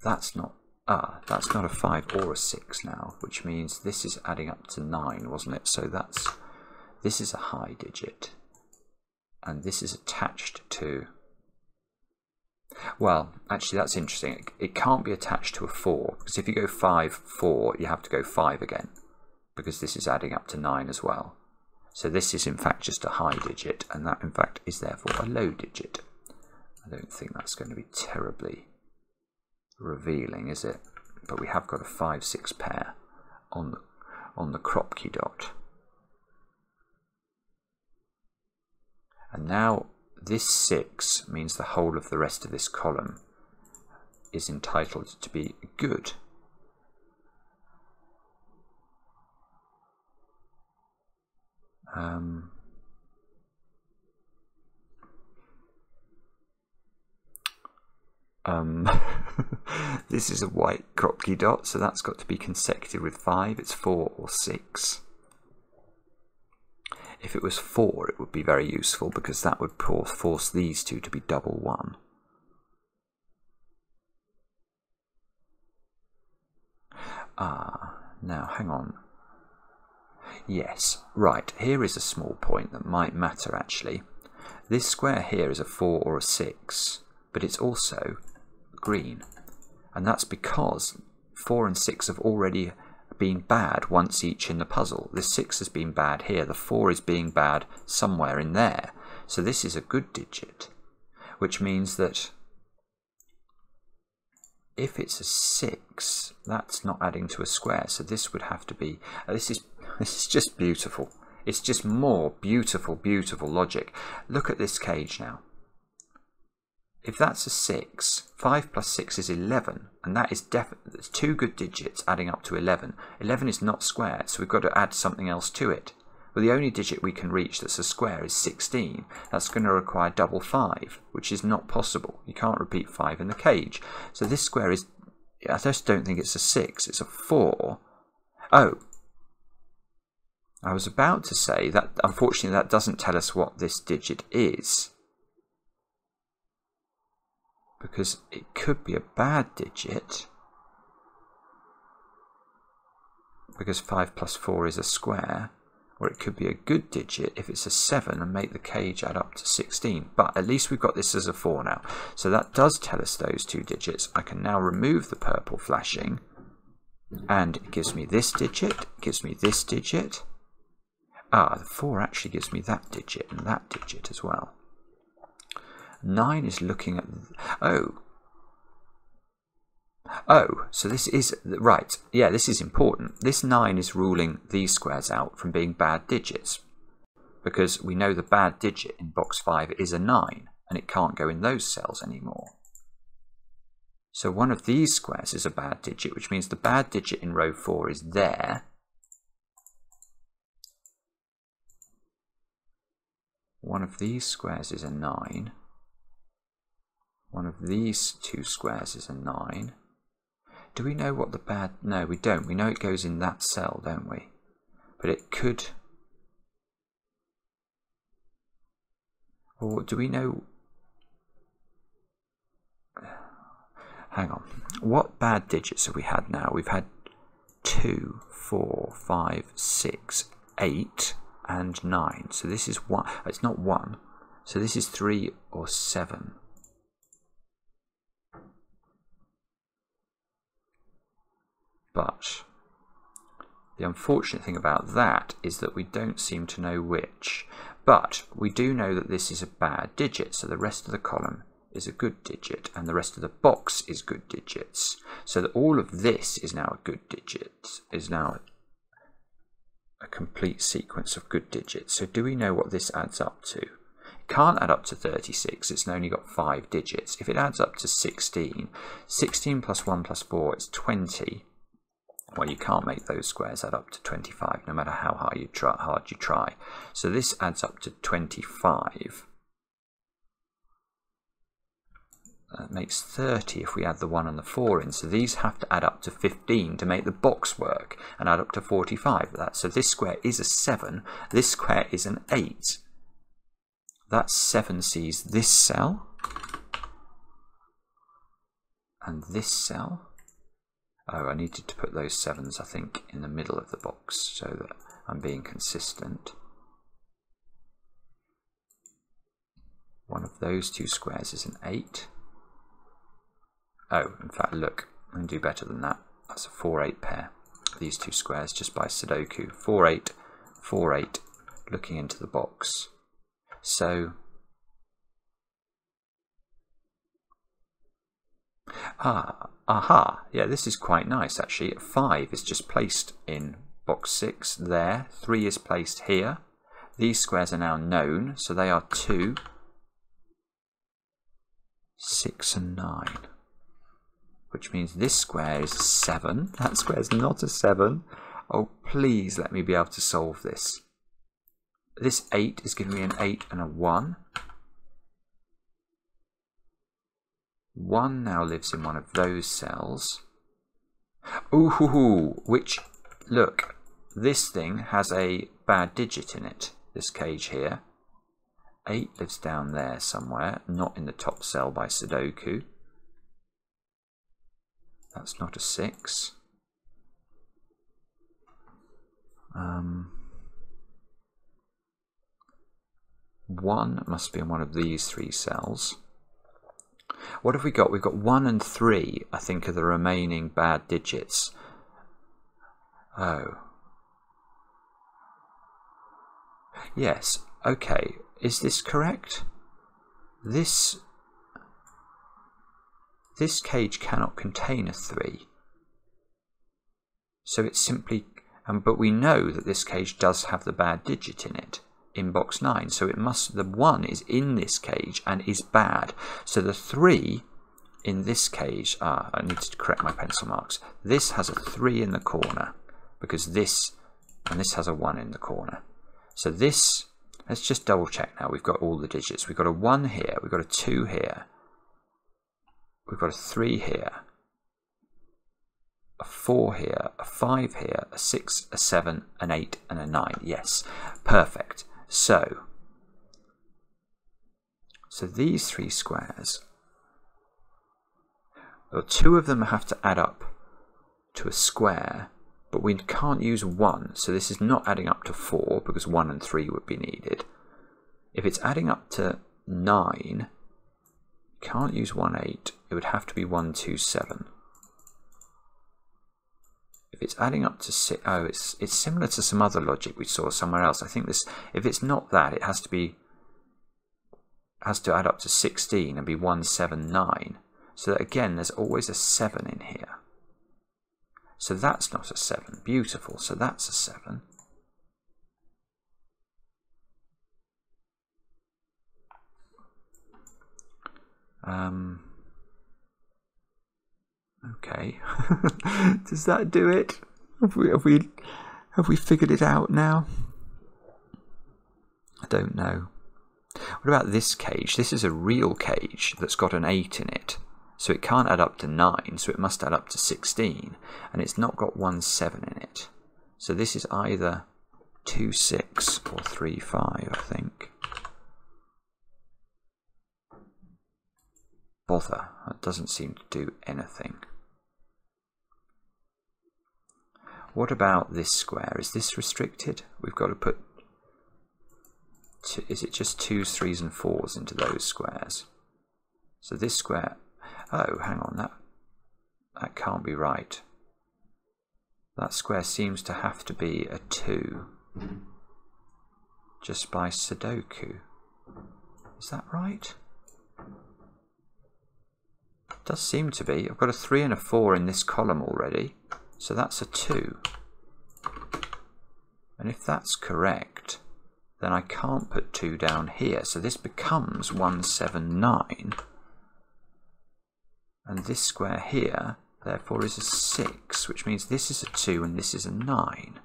that's not, ah, that's not a 5 or a 6 now, which means this is adding up to 9, wasn't it? So that's, this is a high digit. And this is attached to, well, actually that's interesting. It, it can't be attached to a 4, because if you go 5, 4, you have to go 5 again, because this is adding up to 9 as well. So this is in fact just a high digit, and that in fact is therefore a low digit. I don't think that's going to be terribly revealing, is it? But we have got a 5-6 pair on the, on the Kropki dot. And now this 6 means the whole of the rest of this column is entitled to be good. Um, Um, (laughs) this is a white Kropki dot, so that's got to be consecutive with 5. It's 4 or 6. If it was 4, it would be very useful because that would force these two to be double 1. Ah, now hang on. Yes, right, here is a small point that might matter actually. This square here is a 4 or a 6, but it's also green. And that's because 4 and 6 have already been bad once each in the puzzle. The 6 has been bad here, the 4 is being bad somewhere in there. So this is a good digit, which means that if it's a 6, that's not adding to a square, so this would have to be, uh, this is, (laughs) this is just beautiful. It's just more beautiful, beautiful logic. Look at this cage now if that's a 6, 5 plus 6 is 11, and that is definitely, two good digits adding up to 11. 11 is not square, so we've got to add something else to it, Well, the only digit we can reach that's a square is 16. That's going to require double 5, which is not possible. You can't repeat 5 in the cage. So this square is, I just don't think it's a 6, it's a 4. Oh, I was about to say that unfortunately that doesn't tell us what this digit is. Because it could be a bad digit. Because 5 plus 4 is a square or it could be a good digit if it's a 7 and make the cage add up to 16. But at least we've got this as a 4 now. So that does tell us those two digits. I can now remove the purple flashing and it gives me this digit, gives me this digit. Ah, the 4 actually gives me that digit and that digit as well. 9 is looking at... Oh, Oh, so this is, right, yeah, this is important. This 9 is ruling these squares out from being bad digits because we know the bad digit in box 5 is a 9 and it can't go in those cells anymore. So one of these squares is a bad digit, which means the bad digit in row 4 is there. One of these squares is a 9. One of these two squares is a 9. Do we know what the bad... No, we don't. We know it goes in that cell, don't we? But it could... Or do we know... Hang on. What bad digits have we had now? We've had 2, 4, 5, 6, 8, and 9. So this is 1. It's not 1. So this is 3 or 7. But the unfortunate thing about that is that we don't seem to know which. But we do know that this is a bad digit, so the rest of the column is a good digit, and the rest of the box is good digits. So that all of this is now a good digit, is now a complete sequence of good digits. So do we know what this adds up to? It can't add up to 36, it's only got 5 digits. If it adds up to 16, 16 plus 1 plus 4 is 20, well, you can't make those squares add up to 25 no matter how hard you try. Hard you try. So this adds up to 25. That makes 30 if we add the 1 and the 4 in. So these have to add up to 15 to make the box work and add up to 45. That. So this square is a 7. This square is an 8. That 7 sees this cell and this cell Oh, I needed to put those sevens, I think, in the middle of the box so that I'm being consistent. One of those two squares is an 8. Oh, in fact, look, I can do better than that. That's a 4-8 pair. These two squares just by Sudoku. 4-8, 4-8, looking into the box. So, ah, Aha, yeah, this is quite nice actually. 5 is just placed in box 6 there. 3 is placed here. These squares are now known, so they are 2, 6 and 9. Which means this square is 7. (laughs) That square is not a 7. Oh, please let me be able to solve this. This 8 is giving me an 8 and a 1. 1 now lives in one of those cells. Ooh, which, look, this thing has a bad digit in it, this cage here. 8 lives down there somewhere, not in the top cell by Sudoku. That's not a 6. Um, 1 must be in one of these three cells. What have we got? We've got 1 and 3, I think, are the remaining bad digits. Oh. Yes, okay. Is this correct? This this cage cannot contain a 3. So it's simply, um, but we know that this cage does have the bad digit in it in box 9. So it must, the 1 is in this cage and is bad. So the 3 in this cage, ah, I need to correct my pencil marks. This has a 3 in the corner because this, and this has a 1 in the corner. So this, let's just double check now. We've got all the digits. We've got a 1 here, we've got a 2 here, we've got a 3 here, a 4 here, a 5 here, a 6, a 7, an 8, and a 9. Yes, perfect. So, so these three squares, well, two of them have to add up to a square, but we can't use 1, so this is not adding up to 4, because 1 and 3 would be needed. If it's adding up to 9, can't use 1, 8, it would have to be 1, 2, 7 it's adding up to six, oh, it's it's similar to some other logic we saw somewhere else. I think this, if it's not that, it has to be has to add up to 16 and be 179. So that again, there's always a 7 in here. So that's not a 7. Beautiful. So that's a 7. Um, Okay. (laughs) Does that do it? Have we have we have we figured it out now? I don't know. What about this cage? This is a real cage that's got an 8 in it. So it can't add up to 9, so it must add up to 16. And it's not got 1 7 in it. So this is either 2 6 or 3 5, I think. Bother. That doesn't seem to do anything. What about this square? Is this restricted? We've got to put, two, is it just twos, threes and fours into those squares? So this square, oh, hang on, that, that can't be right. That square seems to have to be a 2 just by Sudoku. Is that right? It does seem to be. I've got a 3 and a 4 in this column already. So that's a 2. And if that's correct, then I can't put 2 down here. So this becomes 179. And this square here, therefore, is a 6, which means this is a 2 and this is a 9.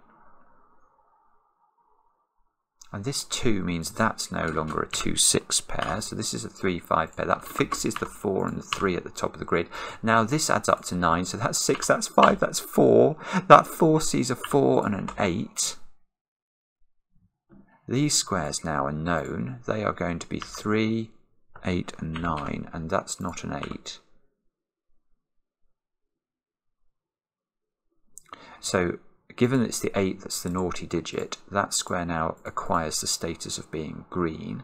And this 2 means that's no longer a 2-6 pair, so this is a 3-5 pair. That fixes the 4 and the 3 at the top of the grid. Now this adds up to 9, so that's 6, that's 5, that's 4. That 4 sees a 4 and an 8. These squares now are known. They are going to be 3, 8 and 9, and that's not an 8. So Given it's the 8 that's the naughty digit, that square now acquires the status of being green.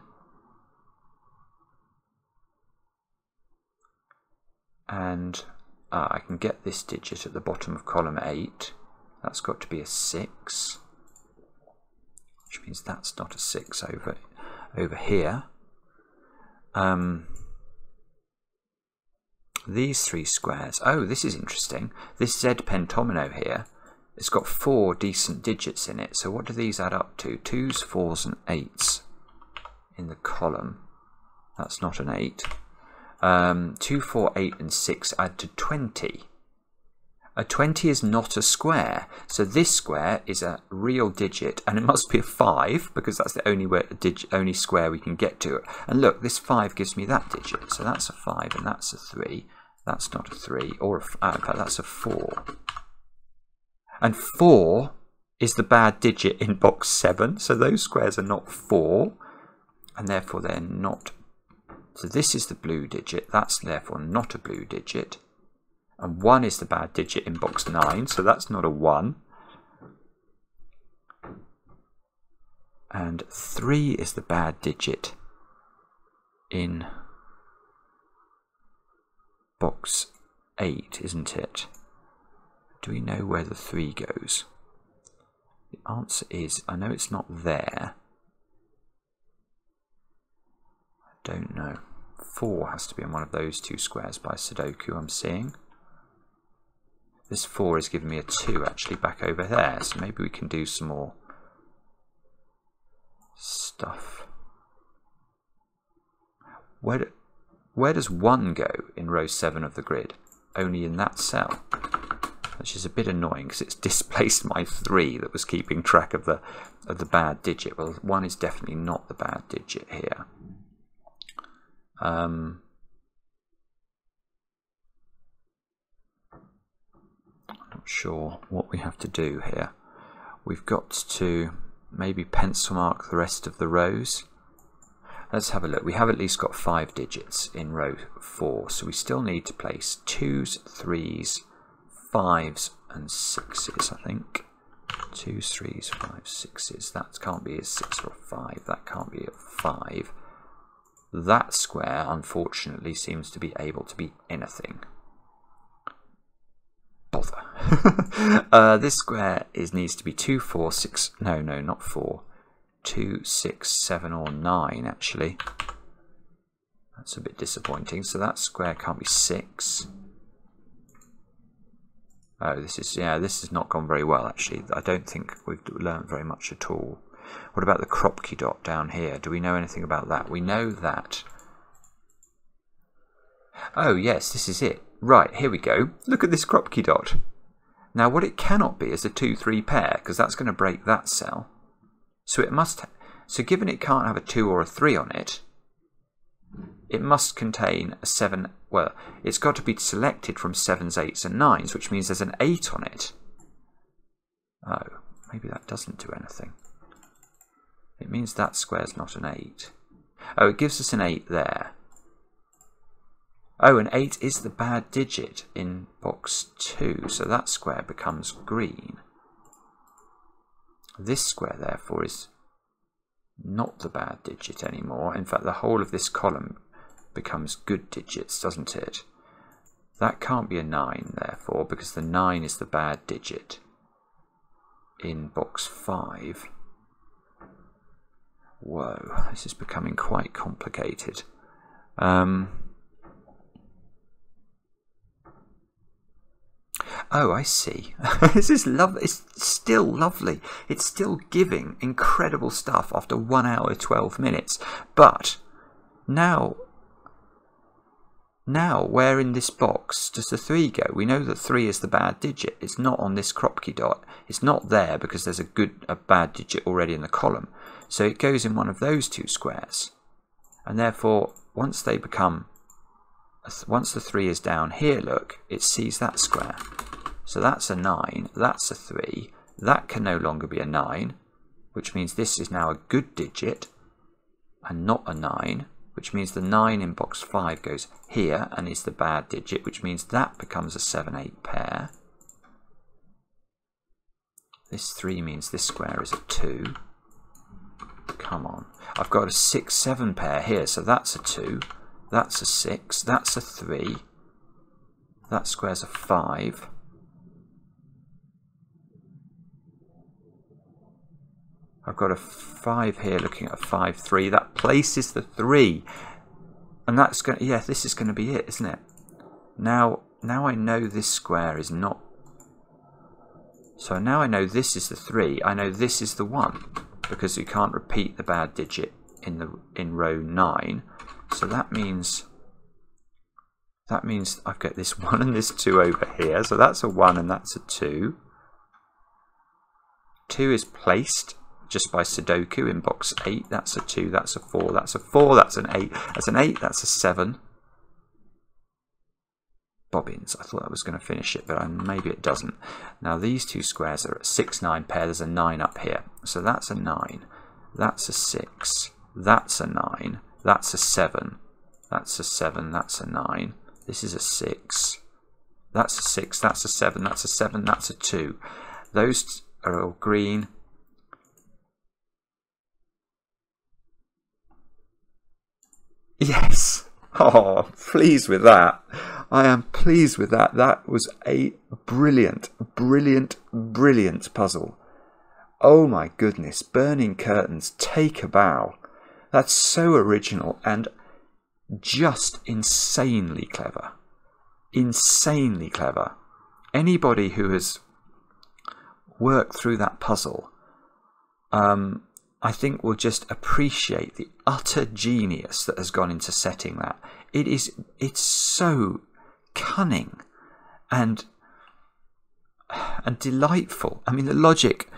And uh, I can get this digit at the bottom of column 8. That's got to be a 6, which means that's not a 6 over, over here. Um, these three squares. Oh, this is interesting. This Z pentomino here it's got four decent digits in it. So what do these add up to? Twos, fours, and eights in the column. That's not an eight. Um, two, four, eight, and six add to 20. A 20 is not a square, so this square is a real digit, and it must be a 5, because that's the only, way, only square we can get to it. And look, this 5 gives me that digit, so that's a 5, and that's a 3. That's not a 3, or a, uh, that's a 4. And 4 is the bad digit in box 7, so those squares are not 4, and therefore they're not. So this is the blue digit, that's therefore not a blue digit. And 1 is the bad digit in box 9, so that's not a 1. And 3 is the bad digit in box 8, isn't it? Do we know where the 3 goes? The answer is, I know it's not there. I don't know. 4 has to be in one of those two squares by Sudoku I'm seeing. This 4 is giving me a 2 actually back over there, so maybe we can do some more stuff. Where, where does 1 go in row 7 of the grid? Only in that cell. Which is a bit annoying because it's (laughs) displaced my 3 that was keeping track of the, of the bad digit. Well, 1 is definitely not the bad digit here. Um, I'm not sure what we have to do here. We've got to maybe pencil mark the rest of the rows. Let's have a look. We have at least got five digits in row four, so we still need to place twos, threes, fives, and sixes, I think. Twos, threes, fives, sixes. That can't be a six or a five. That can't be a five. That square, unfortunately, seems to be able to be anything. Bother. (laughs) uh, this square is needs to be two, four, six. No, no, not four. Two, six, seven, or 9 actually. That's a bit disappointing. So that square can't be 6. Oh, this is, yeah, this has not gone very well actually. I don't think we've learned very much at all. What about the Kropki dot down here? Do we know anything about that? We know that... Oh, yes, this is it. Right, here we go. Look at this Kropki dot. Now, what it cannot be is a 2-3 pair, because that's going to break that cell. So it must, so given it can't have a 2 or a 3 on it, it must contain a 7, well, it's got to be selected from 7s, 8s and 9s, which means there's an 8 on it. Oh, maybe that doesn't do anything. It means that square's not an 8. Oh, it gives us an 8 there. Oh, an 8 is the bad digit in box 2, so that square becomes green. This square, therefore, is not the bad digit anymore. In fact, the whole of this column becomes good digits, doesn't it? That can't be a 9, therefore, because the 9 is the bad digit in box 5. Whoa, this is becoming quite complicated. Um, Oh, I see. (laughs) this is lovely. It's still lovely. It's still giving incredible stuff after 1 hour 12 minutes. But now, now where in this box does the 3 go? We know that 3 is the bad digit. It's not on this Kropki dot. It's not there because there's a good a bad digit already in the column. So it goes in one of those two squares. And therefore, once they become once the 3 is down here, look, it sees that square. So that's a 9, that's a 3, that can no longer be a 9, which means this is now a good digit and not a 9, which means the 9 in box 5 goes here and is the bad digit, which means that becomes a 7-8 pair. This 3 means this square is a 2. Come on. I've got a 6-7 pair here, so that's a 2. That's a 6. That's a 3. That square's a 5. I've got a 5 here looking at a 5, 3. That places the 3. And that's going to, yeah, this is going to be it, isn't it? Now, now I know this square is not. So now I know this is the 3. I know this is the 1. Because you can't repeat the bad digit in the in row 9. So that means that means I've got this (laughs) 1 and this 2 over here. So that's a 1 and that's a 2. 2 is placed just by Sudoku in box 8. That's a 2, that's a 4, that's a 4, that's an 8, that's an 8, that's a 7. Bobbins. I thought that was going to finish it, but maybe it doesn't. Now these two squares are a 6, 9 pair. There's a 9 up here. So that's a 9. That's a 6. That's a 9. That's a 7. That's a 7. That's a 9. This is a 6. That's a 6. That's a 7. That's a 7. That's a 2. Those are all green. Yes. Oh, pleased with that. I am pleased with that. That was a brilliant, brilliant, brilliant puzzle. Oh my goodness, Burning Curtains, take a bow. That's so original and just insanely clever. Insanely clever. Anybody who has worked through that puzzle um, I think will just appreciate the utter genius that has gone into setting that. It is it's so cunning and and delightful. I mean, the logic,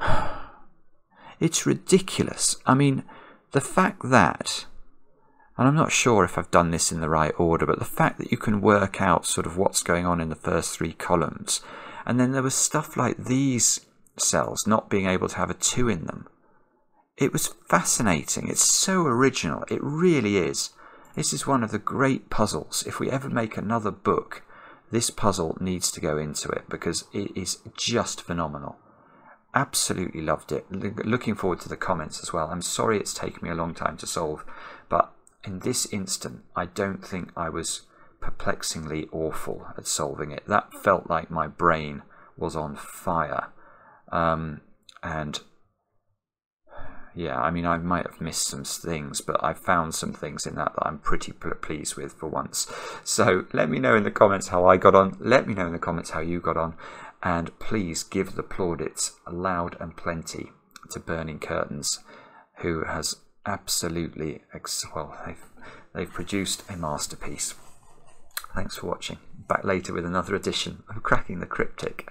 (sighs) it's ridiculous. I mean, the fact that, and I'm not sure if I've done this in the right order, but the fact that you can work out sort of what's going on in the first three columns, and then there was stuff like these cells not being able to have a 2 in them. It was fascinating. It's so original. It really is. This is one of the great puzzles. If we ever make another book, this puzzle needs to go into it because it is just phenomenal. Absolutely loved it. looking forward to the comments as well. I'm sorry it's taken me a long time to solve, but in this instant, I don't think I was perplexingly awful at solving it. That felt like my brain was on fire. Um, and yeah, I mean, I might have missed some things, but I found some things in that that I'm pretty pleased with for once. So let me know in the comments how I got on. Let me know in the comments how you got on. And please give the plaudits loud and plenty to Burning Curtains, who has absolutely, well, they've, they've produced a masterpiece. Thanks for watching. Back later with another edition of Cracking the Cryptic.